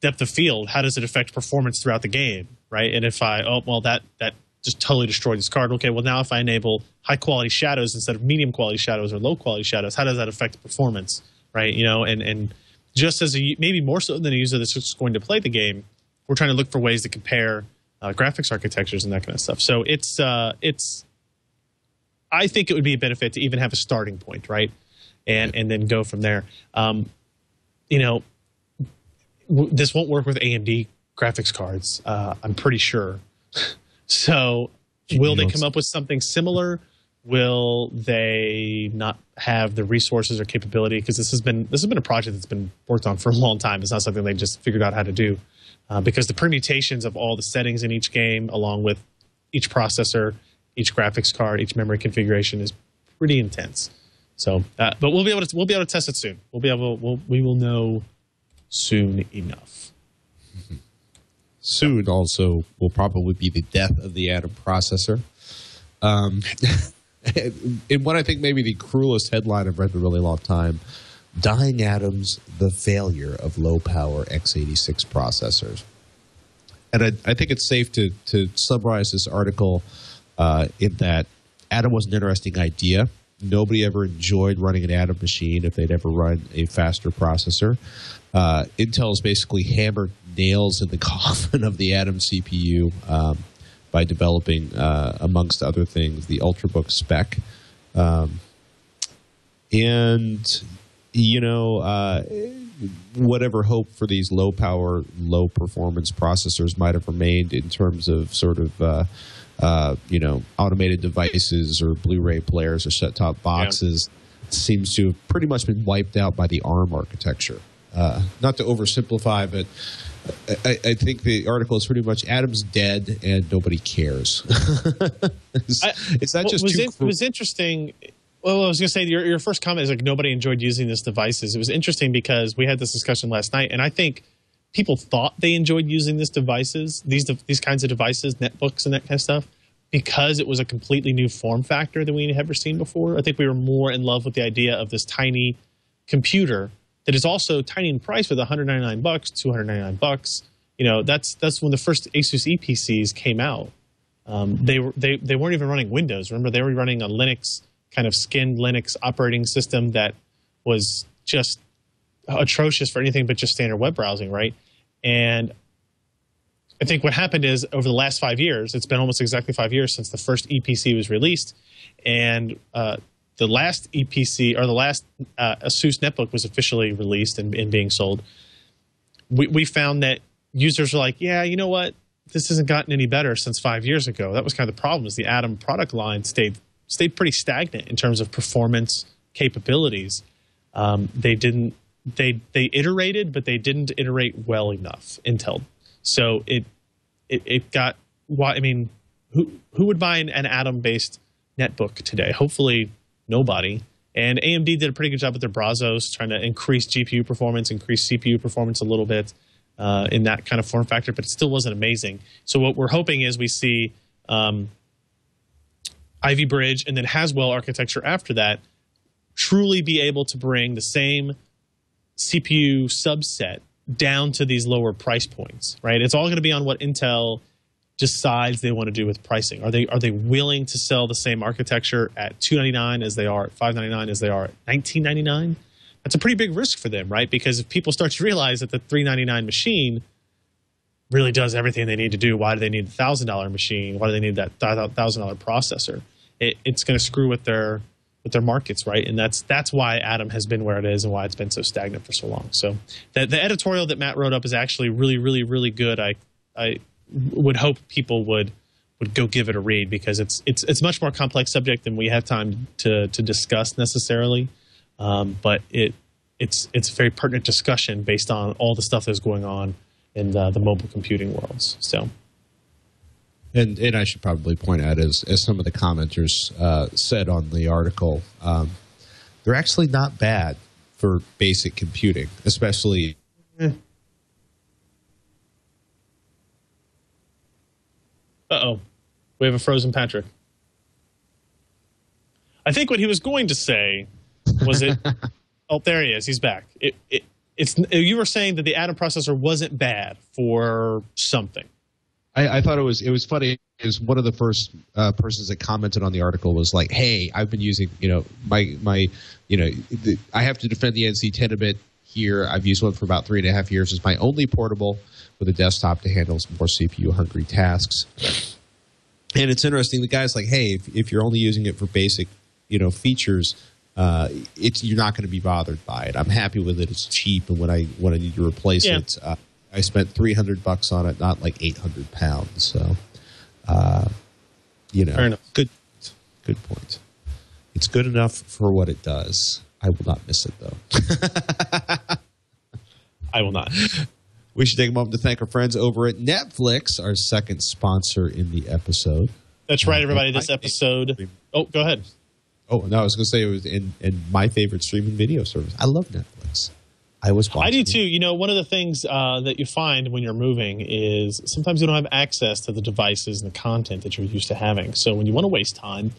depth of field, how does it affect performance throughout the game, right? And if I, oh, well, that that just totally destroyed this card. Okay, well, now if I enable high quality shadows instead of medium quality shadows or low quality shadows, how does that affect performance, right? You know, and and just as a maybe more so than a user that's just going to play the game, we're trying to look for ways to compare uh, graphics architectures and that kind of stuff. So it's uh, it's I think it would be a benefit to even have a starting point, right? And and then go from there. Um, you know, w- this won't work with AMD graphics cards. Uh, I'm pretty sure. so, will they come up with something similar? Will they not have the resources or capability? Because this has been this has been a project that's been worked on for a long time. It's not something they just figured out how to do. Uh, because the permutations of all the settings in each game, along with each processor, each graphics card, each memory configuration is pretty intense. So, uh, but we'll be able to we'll be able to test it soon. We'll be able we'll, we will know soon enough. Soon, also, will probably be the death of the Atom processor. Um, in what I think maybe the cruelest headline I've read in a really long time Dying Atoms, the failure of low power x86 processors. And I, I think it's safe to, to summarize this article uh, in that Atom was an interesting idea. Nobody ever enjoyed running an Atom machine if they'd ever run a faster processor. Uh, Intel's basically hammered nails in the coffin of the Atom CPU um, by developing, uh, amongst other things, the Ultrabook spec. Um, and you know, uh, whatever hope for these low power, low performance processors might have remained in terms of sort of, uh, you know, automated devices or Blu ray players or set top boxes yeah. seems to have pretty much been wiped out by the ARM architecture. Uh, not to oversimplify, but I, I, think the article is pretty much Atom's dead and nobody cares. is, I, is that just was, it was interesting well, I was going to say your, your first comment is like nobody enjoyed using these devices. It was interesting because we had this discussion last night, and I think people thought they enjoyed using these devices, these these kinds of devices, netbooks and that kind of stuff, because it was a completely new form factor that we had never seen before. I think we were more in love with the idea of this tiny computer that is also tiny in price with 199 bucks, 299 bucks. You know, that's that's when the first Asus Eee PCs came out. Um, they were they they weren't even running Windows. Remember, they were running a Linux kind of skinned Linux operating system that was just atrocious for anything but just standard web browsing, right? And I think what happened is over the last five years, it's been almost exactly five years since the first Eee PC was released, and uh, the last Eee PC or the last uh, ASUS netbook was officially released and, and being sold. We, we found that users were like, yeah, you know what? This hasn't gotten any better since five years ago. That was kind of the problem. Is the Atom product line stayed stayed pretty stagnant in terms of performance capabilities. Um, they didn't they they iterated, but they didn't iterate well enough. Intel, so it it, it got why I mean, who who would buy an, an Atom based netbook today? Hopefully nobody. And AMD did a pretty good job with their Brazos, trying to increase GPU performance, increase CPU performance a little bit uh, in that kind of form factor, but it still wasn't amazing. So what we're hoping is we see um, Ivy Bridge, and then Haswell architecture after that, truly be able to bring the same CPU subset down to these lower price points, right? It's all going to be on what Intel decides they want to do with pricing. Are they are they willing to sell the same architecture at 299 as they are at 599 as they are at 1999? That's a pretty big risk for them, right? Because if people start to realize that the 399 machine really does everything they need to do. Why do they need a thousand dollar machine? Why do they need that thousand dollar processor? It, it's going to screw with their their markets, right? And that's that's why Atom has been where it is and why it's been so stagnant for so long. So the, the editorial that Matt wrote up is actually really, really, really good. I I would hope people would would go give it a read because it's it's it's much more complex subject than we have time to to discuss necessarily. Um, but it it's it's a very pertinent discussion based on all the stuff that's going on in the, the mobile computing worlds. So. And, and I should probably point out, as, as some of the commenters uh, said on the article, um, they're actually not bad for basic computing, especially. Uh oh. We have a frozen Patrick. I think what he was going to say was it. oh, there he is. He's back. It, it, it's you were saying that the Atom processor wasn't bad for something. I, I thought it was it was funny. Is one of the first uh, persons that commented on the article was like, "Hey, I've been using you know my my you know the, I have to defend the NC Tenabit here. I've used one for about three and a half years. It's my only portable with a desktop to handle some more CPU hungry tasks." And it's interesting. The guy's like, "Hey, if, if you're only using it for basic you know features." uh, it's you're not going to be bothered by it. I'm happy with it. It's cheap, and when I when I need to replace yeah. it, uh, I spent 300 bucks on it, not like 800 pounds. So, uh, you know, good good point. It's good enough for what it does. I will not miss it though. I will not. We should take a moment to thank our friends over at Netflix, our second sponsor in the episode. That's right, everybody. This episode. Oh, go ahead. Oh no, I was going to say it was in, in my favorite streaming video service. I love Netflix. I was watching. I do too. You know, one of the things uh, that you find when you're moving is sometimes you don't have access to the devices and the content that you're used to having. So when you want to waste time,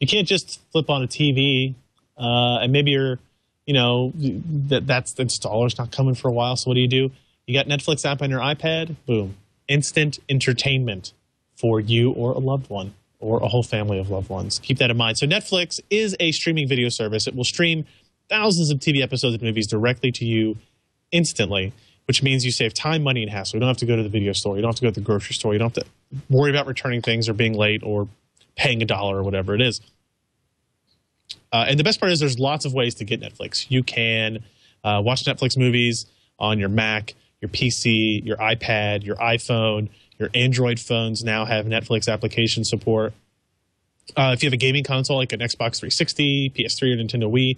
you can't just flip on a TV uh, and maybe you're, you know, that that's the installer's not coming for a while. So what do you do? You got Netflix app on your iPad. Boom, instant entertainment for you or a loved one or a whole family of loved ones. Keep that in mind. So Netflix is a streaming video service. It will stream thousands of TV episodes and movies directly to you instantly, which means you save time, money, and hassle. You don't have to go to the video store. You don't have to go to the grocery store. You don't have to worry about returning things or being late or paying a dollar or whatever it is. Uh, and the best part is there's lots of ways to get Netflix. You can uh, watch Netflix movies on your Mac, your PC, your iPad, your iPhone, your Android phones now have Netflix application support. Uh, if you have a gaming console like an Xbox 360, PS3, or Nintendo Wii,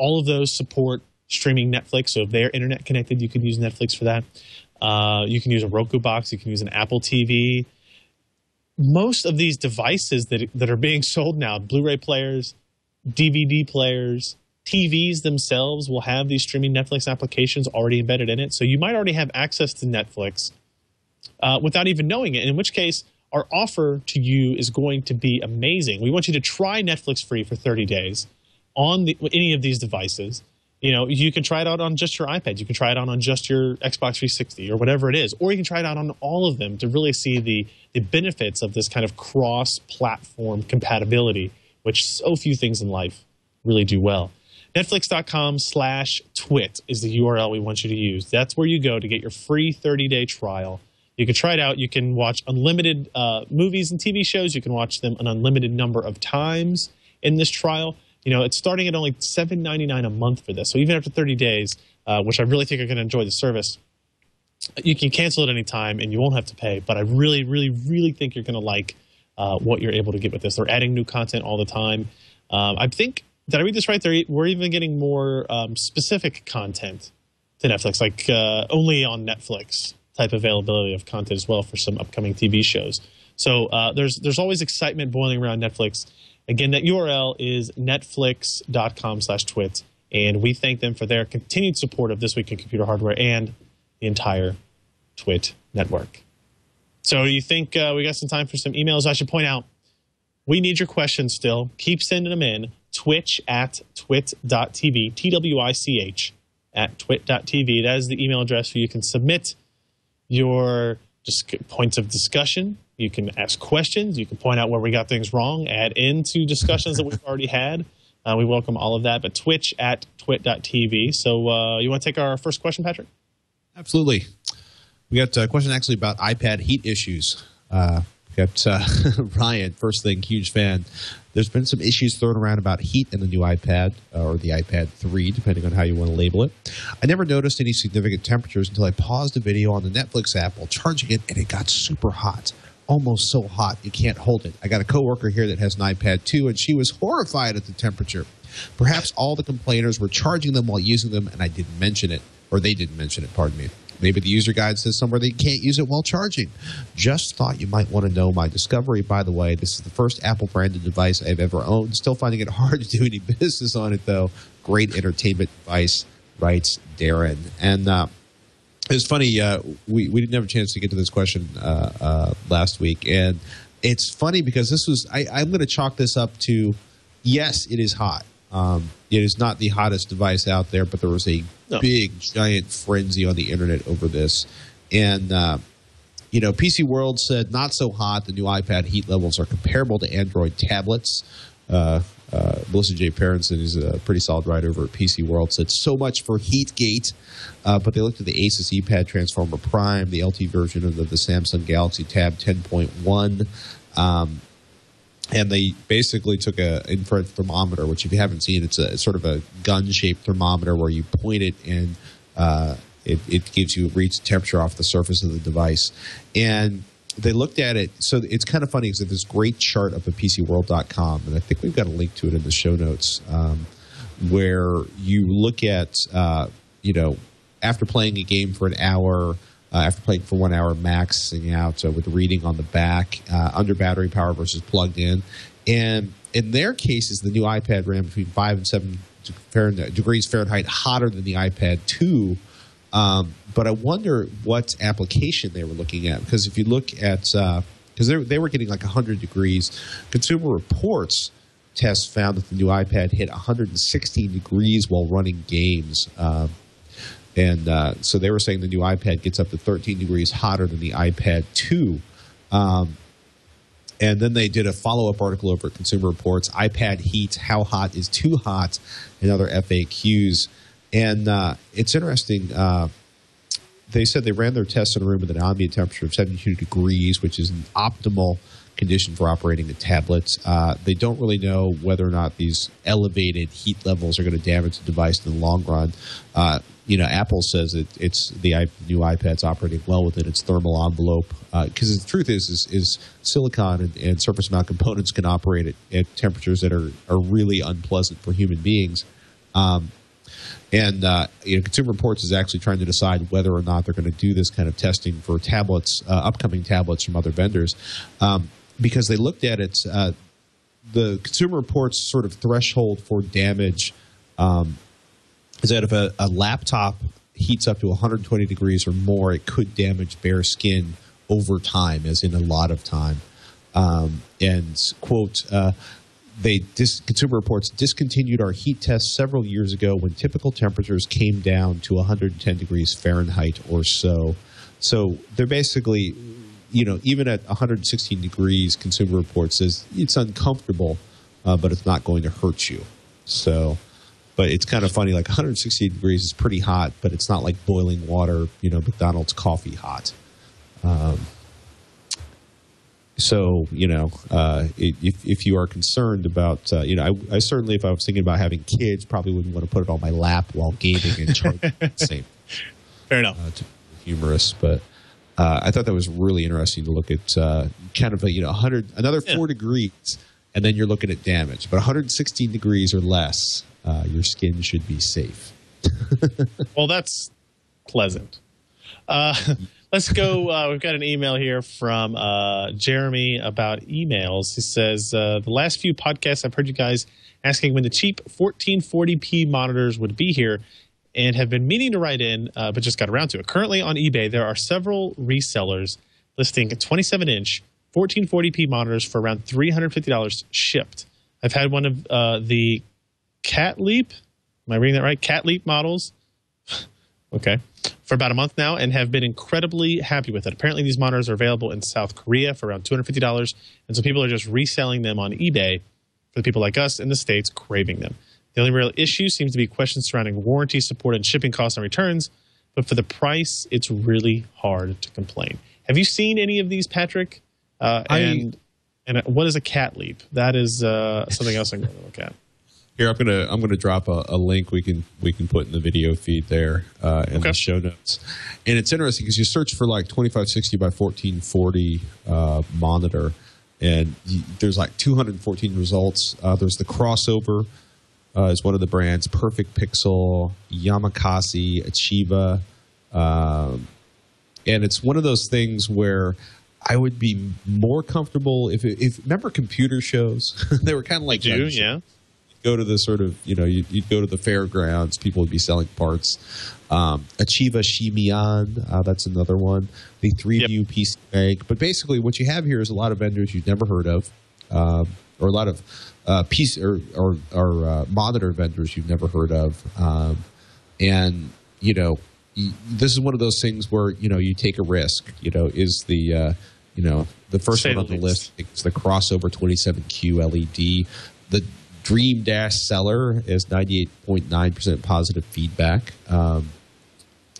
all of those support streaming Netflix. So if they're internet connected, you can use Netflix for that. Uh, you can use a Roku box. You can use an Apple TV. Most of these devices that that are being sold now, Blu-ray players, DVD players, TVs themselves will have these streaming Netflix applications already embedded in it. So you might already have access to Netflix uh, without even knowing it. In which case, our offer to you is going to be amazing. We want you to try Netflix free for 30 days on the, any of these devices. You know, you can try it out on just your iPad. You can try it out on just your Xbox 360 or whatever it is, or you can try it out on all of them to really see the the benefits of this kind of cross-platform compatibility, which so few things in life really do well. Netflix.com slash twit is the URL we want you to use. That's where you go to get your free 30-day trial. You can try it out. You can watch unlimited uh, movies and TV shows. You can watch them an unlimited number of times in this trial. You know, it's starting at only $7.99 a month for this. So even after 30 days, uh, which I really think are going to enjoy the service, you can cancel at any time and you won't have to pay. But I really, really, really think you're going to like uh, what you're able to get with this. They're adding new content all the time. Um, I think, did I read this right? They're, we're even getting more um, specific content to Netflix, like uh, only on Netflix type availability of content as well for some upcoming TV shows. So uh, there's there's always excitement boiling around Netflix. Again, that URL is netflix.com slash twit. And we thank them for their continued support of This Week in Computer Hardware and the entire Twit network. So you think uh, we got some time for some emails? I should point out, we need your questions still. Keep sending them in. Twitch at twit.tv, T-W-I-C-H at twit.tv. That is the email address where you can submit your just points of discussion, you can ask questions. You can point out where we got things wrong, add into discussions that we've already had. Uh, we welcome all of that. But Twitch at twit.tv. So uh, you want to take our first question, Patrick? Absolutely. We got a question actually about iPad heat issues. Uh, got uh, Ryan, first thing, huge fan. There's been some issues thrown around about heat in the new iPad uh, or the iPad 3, depending on how you want to label it. I never noticed any significant temperatures until I paused a video on the Netflix app while charging it, and it got super hot almost so hot you can't hold it. I got a coworker here that has an iPad too, and she was horrified at the temperature. Perhaps all the complainers were charging them while using them, and I didn't mention it, or they didn't mention it, pardon me. Maybe the user guide says somewhere they can't use it while charging. Just thought you might want to know my discovery. By the way, this is the first Apple branded device I've ever owned. Still finding it hard to do any business on it, though. Great entertainment device, writes Darren. And uh, it's funny. Uh, we we didn't have a chance to get to this question uh, uh, last week, and it's funny because this was. I, I'm going to chalk this up to yes, it is hot. Um, it is not the hottest device out there, but there was a no. big, giant frenzy on the internet over this, and uh, you know, PC World said not so hot. The new iPad heat levels are comparable to Android tablets. Uh, Melissa J. Perenson, who's a pretty solid writer over at PC World, said so much for Heatgate. Uh, but they looked at the Asus Eee Pad Transformer Prime, the LT version of the, the Samsung Galaxy Tab 10.1. Um, and they basically took a infrared thermometer, which if you haven't seen, it's a it's sort of a gun-shaped thermometer where you point it and uh, it, it gives you reads temperature off the surface of the device. And they looked at it. So it's kind of funny because there's this great chart up at PCWorld.com, and I think we've got a link to it in the show notes, um, where you look at, uh, you know, after playing a game for an hour, uh, after playing for one hour, maxing out with reading on the back, uh, under battery power versus plugged in. And in their cases, the new iPad ran between five and seven degrees Fahrenheit hotter than the iPad 2. Um, but I wonder what application they were looking at because if you look at because they they were getting like 100 degrees, Consumer Reports tests found that the new iPad hit 116 degrees while running games. Um, and uh, so they were saying the new iPad gets up to 13 degrees hotter than the iPad 2. Um, and then they did a follow up article over at Consumer Reports iPad heat, how hot is too hot, and other FAQs. And uh, it's interesting. Uh, they said they ran their tests in a room with an ambient temperature of 72 degrees, which is an optimal condition for operating the tablets. Uh, they don't really know whether or not these elevated heat levels are going to damage the device in the long run. Uh, you know, Apple says it, it's the new iPad's operating well within its thermal envelope. Because uh, the truth is, is, is silicon and, and, surface mount components can operate at, at, temperatures that are, are really unpleasant for human beings. Um, and uh, you know, Consumer Reports is actually trying to decide whether or not they're going to do this kind of testing for tablets, uh, upcoming tablets from other vendors, um, because they looked at it. Uh, the Consumer Reports sort of threshold for damage um, is that if a, a laptop heats up to 120 degrees or more, it could damage bare skin over time, as in a lot of time. Um, and quote, uh, they dis- Consumer Reports discontinued our heat test several years ago when typical temperatures came down to 110 degrees Fahrenheit or so. So they're basically, you know, even at 116 degrees, Consumer Reports says it's uncomfortable, uh, but it's not going to hurt you. So but it's kind of funny. Like 160 degrees is pretty hot, but it's not like boiling water. You know, McDonald's coffee hot. Um, so you know, uh, if if you are concerned about, uh, you know, I, I, certainly, if I was thinking about having kids, probably wouldn't want to put it on my lap while gaming and charging. same. Fair enough. Uh, humorous, but uh, I thought that was really interesting to look at. Uh, kind of a you know, 100 another four yeah. degrees, and then you're looking at damage. But 116 degrees or less, uh, your skin should be safe. well, that's pleasant. Let's go. Uh, we've got an email here from uh, Jeremy about emails. He says, uh, The last few podcasts, I've heard you guys asking when the cheap 1440p monitors would be here and have been meaning to write in, uh, but just got around to it. Currently on eBay, there are several resellers listing 27 inch 1440p monitors for around $350 shipped. I've had one of uh, the Cat Leap. Am I reading that right? Cat Leap models. Okay. For about a month now and have been incredibly happy with it. Apparently, these monitors are available in South Korea for around $250. And so people are just reselling them on eBay for the people like us in the States craving them. The only real issue seems to be questions surrounding warranty, support, and shipping costs and returns. But for the price, it's really hard to complain. Have you seen any of these, Patrick? Uh, and I, and what is a cat leap? That is uh, something else I'm going to look at. Here, I'm gonna I'm gonna drop a, a, link we can we can put in the video feed there uh, in okay. the show notes. And it's interesting because you search for like 2560 by 1440 uh, monitor, and you, there's like 214 results. Uh, there's the crossover uh, is one of the brands, Perfect Pixel, Yamakasi, Achieva, um, and it's one of those things where I would be more comfortable if if remember computer shows they were kind of like do yeah go to the sort of you know you'd, you'd, go to the fairgrounds people would be selling parts. Um, achieva shimian uh, that's another one. The 3 view yep. pc bank. But basically what you have here is a lot of vendors you've never heard of um, or a lot of uh, piece or or, or uh, monitor vendors you've never heard of. Um, and you know this is one of those things where you know you take a risk you know is the uh, you know the first Say one on the list is the crossover 27q led the Dream Dash seller is 98.9% positive feedback. Um,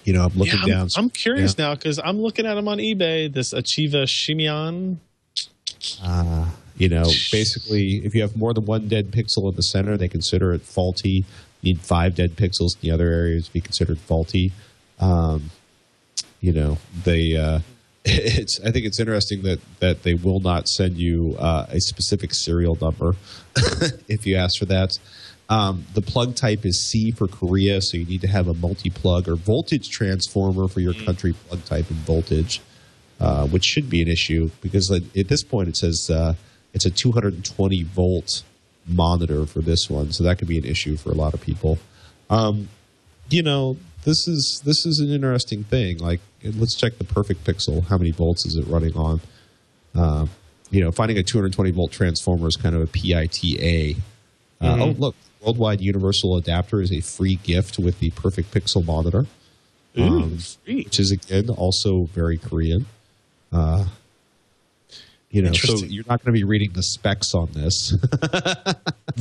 you know, I'm looking yeah, I'm, down. I'm curious yeah. now because I'm looking at them on eBay. This Achieva Shimian. Uh, you know, basically, if you have more than one dead pixel in the center, they consider it faulty. You need five dead pixels in the other areas to be considered faulty. Um, you know, they. Uh, it's I think it's interesting that that they will not send you uh, a specific serial number if you ask for that. Um, the plug type is C for Korea, so you need to have a multi-plug or voltage transformer for your mm. country plug type and voltage, uh, which should be an issue because at, at this point it says uh, it's a 220 volt monitor for this one, so that could be an issue for a lot of people. Um, you know, this is this is an interesting thing. Like, let's check the perfect pixel. How many volts is it running on? Uh, you know, finding a 220 volt transformer is kind of a PITA. Uh, Mhm. Oh, look, Worldwide Universal Adapter is a free gift with the perfect pixel monitor, Ooh, Um, which is again also very Korean. Uh, you know, so you're not going to be reading the specs on this.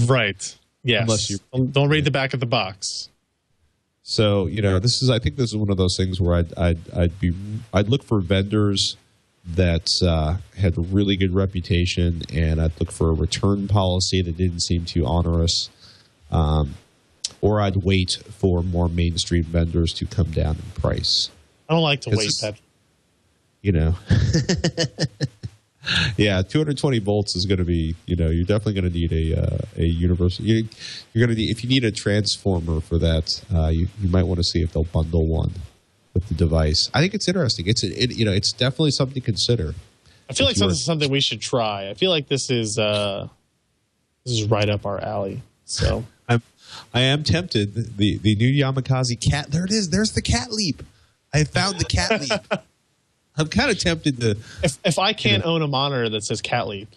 Right. Yes. Unless you- don't read the back of the box. So you know, this is I think this is one of those things where I'd I'd, I'd be I'd look for vendors that uh, had a really good reputation, and I'd look for a return policy that didn't seem too onerous, um, or I'd wait for more mainstream vendors to come down in price. I don't like to wait. That You know. Yeah, 220 volts is going to be, you know, you're definitely going to need a uh, a universal. You, you're going to need if you need a transformer for that, uh, you you might want to see if they'll bundle one with the device. I think it's interesting. It's it, you know, it's definitely something to consider. I feel like this is something we should try. I feel like this is uh, this is right up our alley. So I'm I am tempted. The the new Yamakasi cat. There it is. There's the cat leap. I found the cat leap. I'm kind of tempted to. if if I can't own a monitor that says Cat Leap,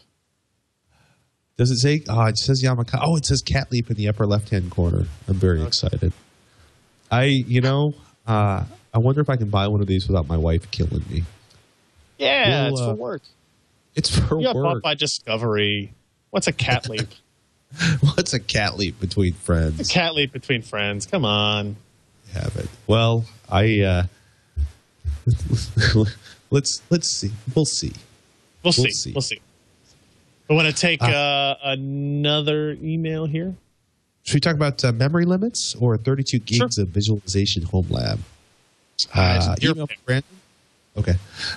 Does it say? Oh, it says Yamaka. Oh, it says cat leap in the upper left hand corner. I'm very excited. I, you know, uh, I wonder if I can buy one of these without my wife killing me. yeah, We'll, it's uh, for work. It's for You got bought work. by Discovery. What's a Cat Leap? What's a cat leap between friends? cat Leap between friends. Come on. Have it. Well, I. Uh, let's let's see. We'll see. We'll, We'll see. see. We'll see. We want to take uh, another email here. Should we talk about uh, memory limits or 32 gigs of visualization home lab? Uh, Your email Brandon. Okay.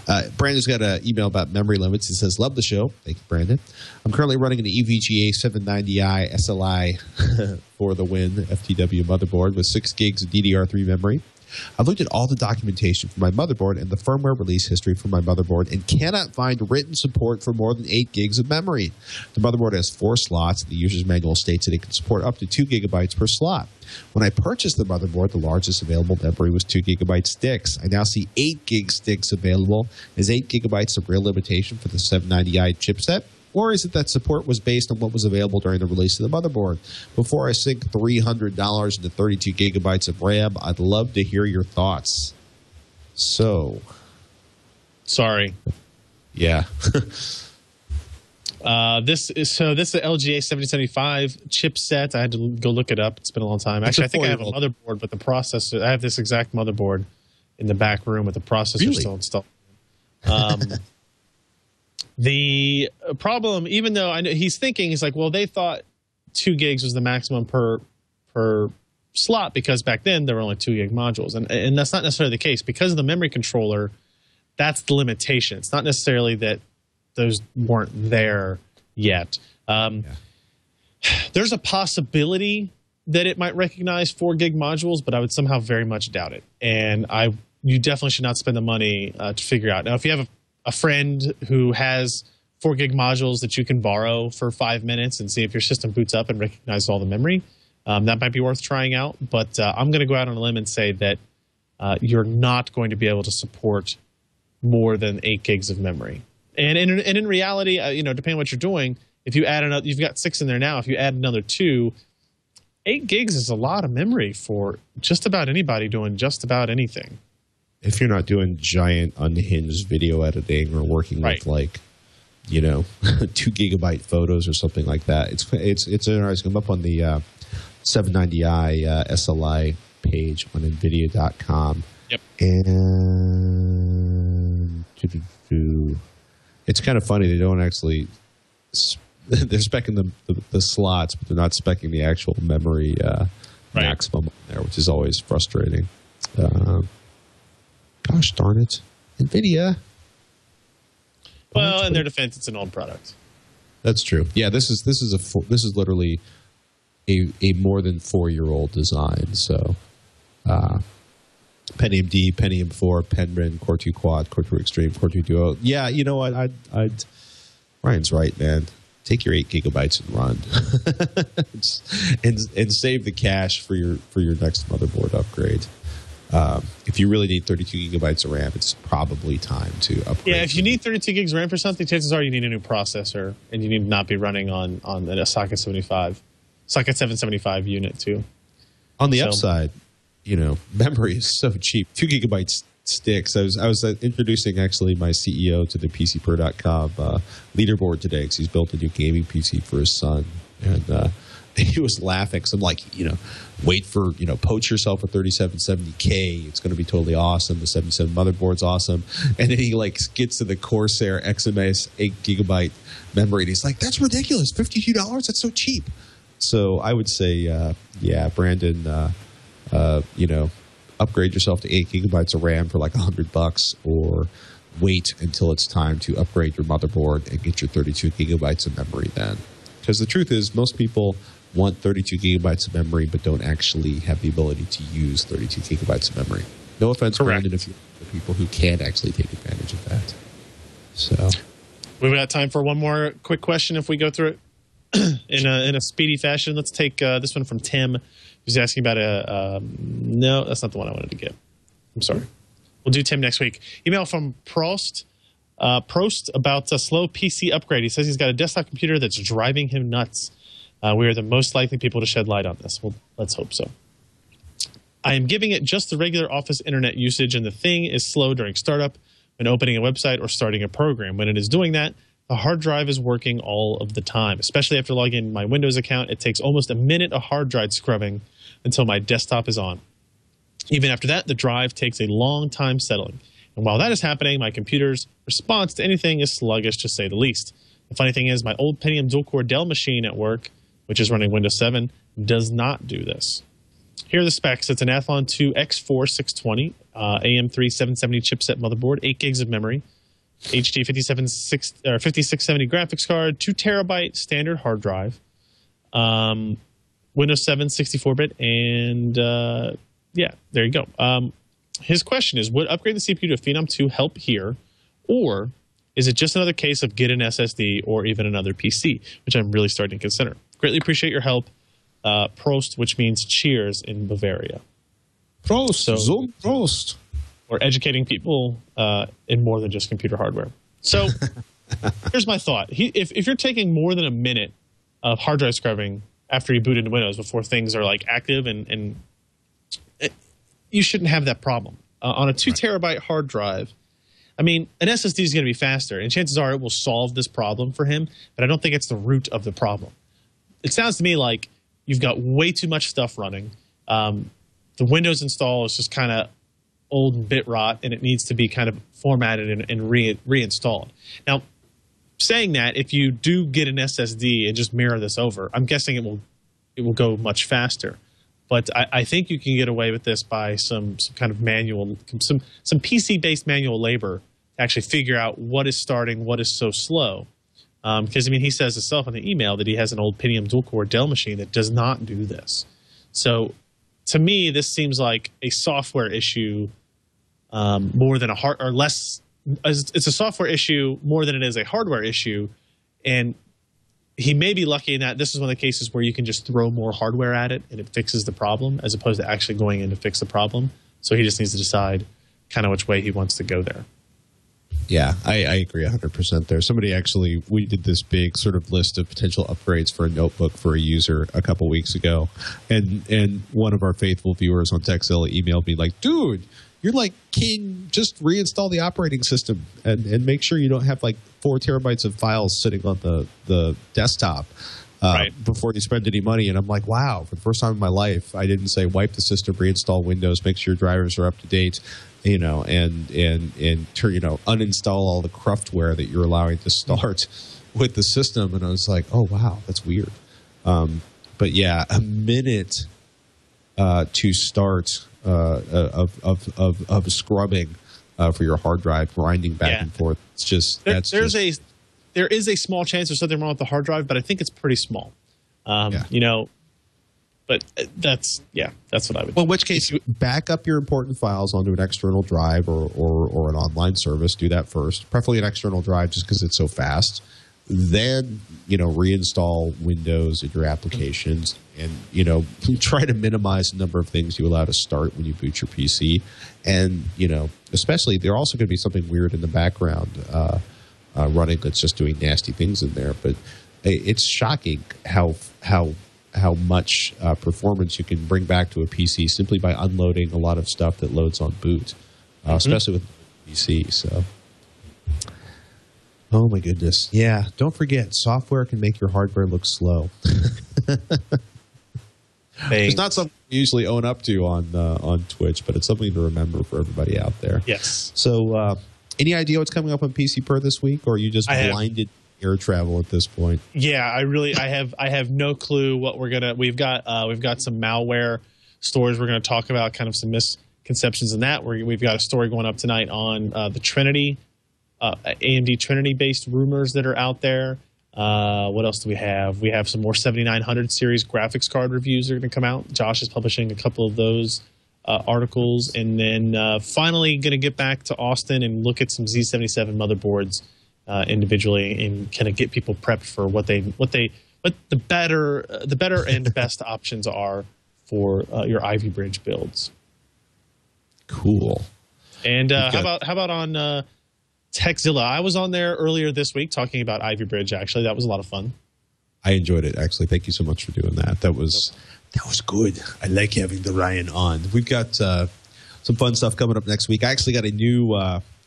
Uh, Brandon's got an email about memory limits. He says, Love the show. Thank you, Brandon. I'm currently running an E EVGA 790i SLI for the Win FTW motherboard with 6 gigs of DDR3 memory. I've looked at all the documentation for my motherboard and the firmware release history for my motherboard and cannot find written support for more than 8 gigs of memory. The motherboard has four slots. The user's manual states that it can support up to 2 gigabytes per slot. When I purchased the motherboard, the largest available memory was 2 gigabyte sticks. I now see 8 gig sticks available. Is 8 gigabytes a real limitation for the 790i chipset? Or is it that support was based on what was available during the release of the motherboard? Before I sink $300 into 32 gigabytes of RAM, I'd love to hear your thoughts. So, Sorry. yeah. Uh, this is so this is the LGA 7075 chipset. I had to go look it up. It's been a long time. It's Actually, I think I have a motherboard, but the processor. I have this exact motherboard in the back room with the processor Really? still installed. Um, the problem, even though I know he's thinking, he's like, well, they thought two gigs was the maximum per per slot because back then there were only two gig modules, and and that's not necessarily the case because of the memory controller. That's the limitation. It's not necessarily that those weren't there yet. Um, There's a possibility that it might recognize four gig modules, but I would somehow very much doubt it. And I, you definitely should not spend the money uh, to figure out. Now, if you have a, a friend who has four gig modules that you can borrow for five minutes and see if your system boots up and recognizes all the memory, um, that might be worth trying out. But uh, I'm going to go out on a limb and say that uh, you're not going to be able to support more than eight gigs of memory. And in, and in reality, uh, you know, depending on what you're doing, if you add another, you've got six in there now. If you add another two, eight gigs is a lot of memory for just about anybody doing just about anything. If you're not doing giant unhinged video editing or working Right. with like you know two gigabyte photos or something like that it's it's it's interesting i'm up on the uh, 790i uh, sli page on nvidia.com Yep. and it's kind of funny they don't actually they're specking the, the, the slots but they're not specking the actual memory uh, Right. maximum on there which is always frustrating um, Gosh darn it. NVIDIA. Well, in their defense, it's an old product. That's true. Yeah, this is this is a four, this is literally a a more than four year old design. So, uh, Pentium D, Pentium Four, Penman, Core Two Quad, Core Two Extreme, Core Two Duo. Yeah, you know what? I'd, I'd Ryan's right, man. take your eight gigabytes and run, and and save the cash for your for your next motherboard upgrade. Um, if you really need 32 gigabytes of RAM, it's probably time to upgrade. Yeah, if you need 32 gigs of RAM for something, chances are you need a new processor, and you need to not be running on on a socket 75, socket 775 unit too. On the So- upside, you know, memory is so cheap. Two gigabytes sticks. I was I was uh, introducing actually my CEO to the PCPer.com uh, leaderboard today because he's built a new gaming PC for his son, and uh, he was laughing. So I'm like, you know, wait for you know, poach yourself a 3770K. It's going to be totally awesome. The 77 motherboard's awesome, and then he like gets to the Corsair XMS eight gigabyte memory, and he's like, that's ridiculous. Fifty two dollars. That's so cheap. So I would say, uh, yeah, Brandon, uh, uh, you know, upgrade yourself to eight gigabytes of RAM for like a hundred bucks, or wait until it's time to upgrade your motherboard and get your 32 gigabytes of memory then. Because the truth is, most people want 32 gigabytes of memory, but don't actually have the ability to use 32 gigabytes of memory. No offense, Correct. Brandon, if you the people who can't actually take advantage of that. So We've got time for one more quick question if we go through it in a in a speedy fashion. Let's take uh, this one from Tim, who's asking about a. Um, no, that's not the one I wanted to get. I'm sorry. We'll do Tim next week. Email from Prost. Uh, Prost about a slow PC upgrade. He says he's got a desktop computer that's driving him nuts. Uh, we are the most likely people to shed light on this. Well, let's hope so. I am giving it just the regular office internet usage, and the thing is slow during startup, when opening a website or starting a program. When it is doing that, the hard drive is working all of the time. Especially after logging in my Windows account, it takes almost a minute of hard drive scrubbing until my desktop is on. Even after that, the drive takes a long time settling. And while that is happening, my computer's response to anything is sluggish, to say the least. The funny thing is, my old Pentium dual core Dell machine at work, which is running Windows 7, does not do this. Here are the specs. It's an Athlon 2 X4 620, uh, AM3 770 chipset motherboard, 8 gigs of memory, HD 57, or 5670 graphics card, 2 terabyte standard hard drive, um, Windows 7 64 bit, and uh, yeah, there you go. Um, his question is Would upgrading the CPU to Phenom 2 help here, or is it just another case of get an SSD or even another PC, which I'm really starting to consider? Greatly appreciate your help. Uh, Prost, which means cheers in Bavaria, Prost, So- Zoom Prost. or educating people uh, in more than just computer hardware. So here's my thought: he, if if you're taking more than a minute of hard drive scrubbing after you boot into Windows before things are like active and and it, you shouldn't have that problem uh, on a two terabyte hard drive. I mean, an SSD is going to be faster, and chances are it will solve this problem for him. But I don't think it's the root of the problem. It sounds to me like you've got way too much stuff running. Um, the Windows install is just kind of old and bit rot, and it needs to be kind of formatted and, and re- reinstalled. Now, saying that, if you do get an SSD and just mirror this over, I'm guessing it will it will go much faster. But I, I think you can get away with this by some some kind of manual, some some PC based manual labor to actually figure out what is starting, what is so slow. Because I mean, he says himself in the email that he has an old Pentium dual core Dell machine that does not do this. So to me, this seems like a software issue um, more than a hard or less. It's a software issue more than it is a hardware issue, and he may be lucky in that this is one of the cases where you can just throw more hardware at it and it fixes the problem, as opposed to actually going in to fix the problem. So he just needs to decide kind of which way he wants to go there. Yeah, I, I agree 100% there. Somebody actually, we did this big sort of list of potential upgrades for a notebook for a user a couple weeks ago. And and one of our faithful viewers on Tekzilla emailed me like, dude, you're like king, just reinstall the operating system and, and make sure you don't have like four terabytes of files sitting on the, the desktop. Uh, Right. Before you spend any money, and I'm like, wow! For the first time in my life, I didn't say wipe the system, reinstall Windows, make sure your drivers are up to date, you know, and and and you know uninstall all the cruftware that you're allowing to start with the system. And I was like, oh wow, that's weird. Um, but yeah, a minute uh, to start uh, of, of of of scrubbing uh, for your hard drive, grinding back Yeah. and forth. It's just There, that's there's just, a there is a small chance there's something wrong with the hard drive, but I think it's pretty small. Um, Yeah. You know, but uh, that's yeah, that's what I would. Well, in which case, back up your important files onto an external drive or, or, or an online service. Do that first, preferably an external drive, just because it's so fast. then you know reinstall Windows in your applications, and you know try to minimize the number of things you allow to start when you boot your PC, and you know especially there also going to be something weird in the background uh, uh, running that's just doing nasty things in there, but it's shocking how how how much uh, performance you can bring back to a PC simply by unloading a lot of stuff that loads on boot, uh, mm-hmm. especially with PC. So. Oh my goodness. Yeah, don't forget, software can make your hardware look slow. it's not something we usually own up to on uh, on TWiCH, but it's something to remember for everybody out there. Yes. So, uh, any idea what's coming up on PCPer this week, or are you just I blinded have, air travel at this point? Yeah, I really, I have, I have no clue what we're gonna. We've got, uh, we've got some malware stories we're to talk about, kind of some misconceptions in that. we have got a story going up tonight on uh, the Trinity uh, AMD Trinity based rumors that are out there. Uh, what else do we have? We have some more 7900 series graphics card reviews that are going to come out. Josh is publishing a couple of those uh, articles, and then uh, finally going to get back to Austin and look at some Z77 motherboards uh, individually and kind of get people prepped for what they what they what the better uh, the better and best options are for your Ivy Bridge builds. Cool. And how about how about on uh, Tekzilla? I was on there earlier this week talking about Ivy Bridge. Actually, that was a lot of fun. I enjoyed it. Actually, thank you so much for doing that. That was that was good. I like having the Ryan on. We've got uh, some fun stuff coming up next week. I actually got a new.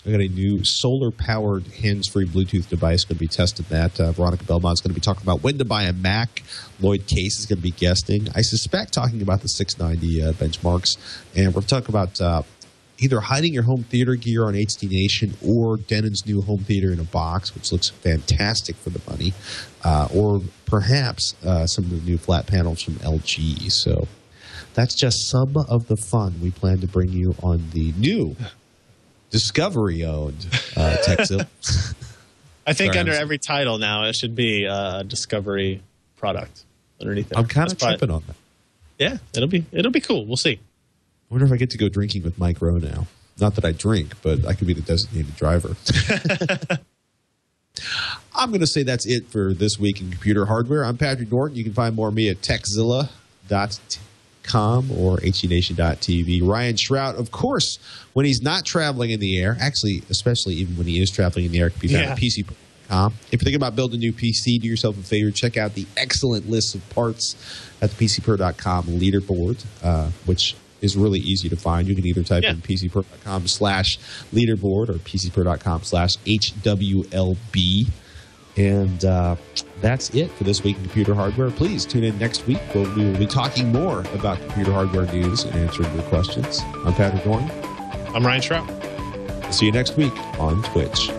I got a new solar powered hands free Bluetooth device. Going to be testing that. Uh, Veronica Belmont's going to be talking about when to buy a Mac. Lloyd Case is going to be guesting. I suspect talking about the 690 uh, benchmarks, and we're talking about uh, either hiding your home theater gear on HD Nation or Denon's new home theater in a box, which looks fantastic for the money, uh, or perhaps uh, some of the new flat panels from LG. So that's just some of the fun we plan to bring you on the new Discovery owned uh, Tekzilla. I think Sorry, under every title now it should be a Discovery product underneath it. I'm kind of tripping on that. Yeah, it'll be it'll be cool. We'll see. I wonder if I get to go drinking with Mike Rowe now. Not that I drink, but I could be the designated driver. I'm going to say that's it for this week in computer hardware. I'm Patrick Norton. You can find more of me at or hdnation.tv. Ryan Shrout, of course, when he's not traveling in the air, actually, especially even when he is traveling in the air, can be found yeah. at PC.com. If you're thinking about building a new PC, do yourself a favor. Check out the excellent list of parts at the PCPer.com leaderboard, uh, which is really easy to find. You can either type yeah. in pcper.com slash leaderboard or pcper.com slash HWLB. And uh, that's it for this week in computer hardware. Please tune in next week where we will be talking more about computer hardware news and answering your questions. I'm Patrick Norton. I'm Ryan Shrout. See you next week on TWiCH.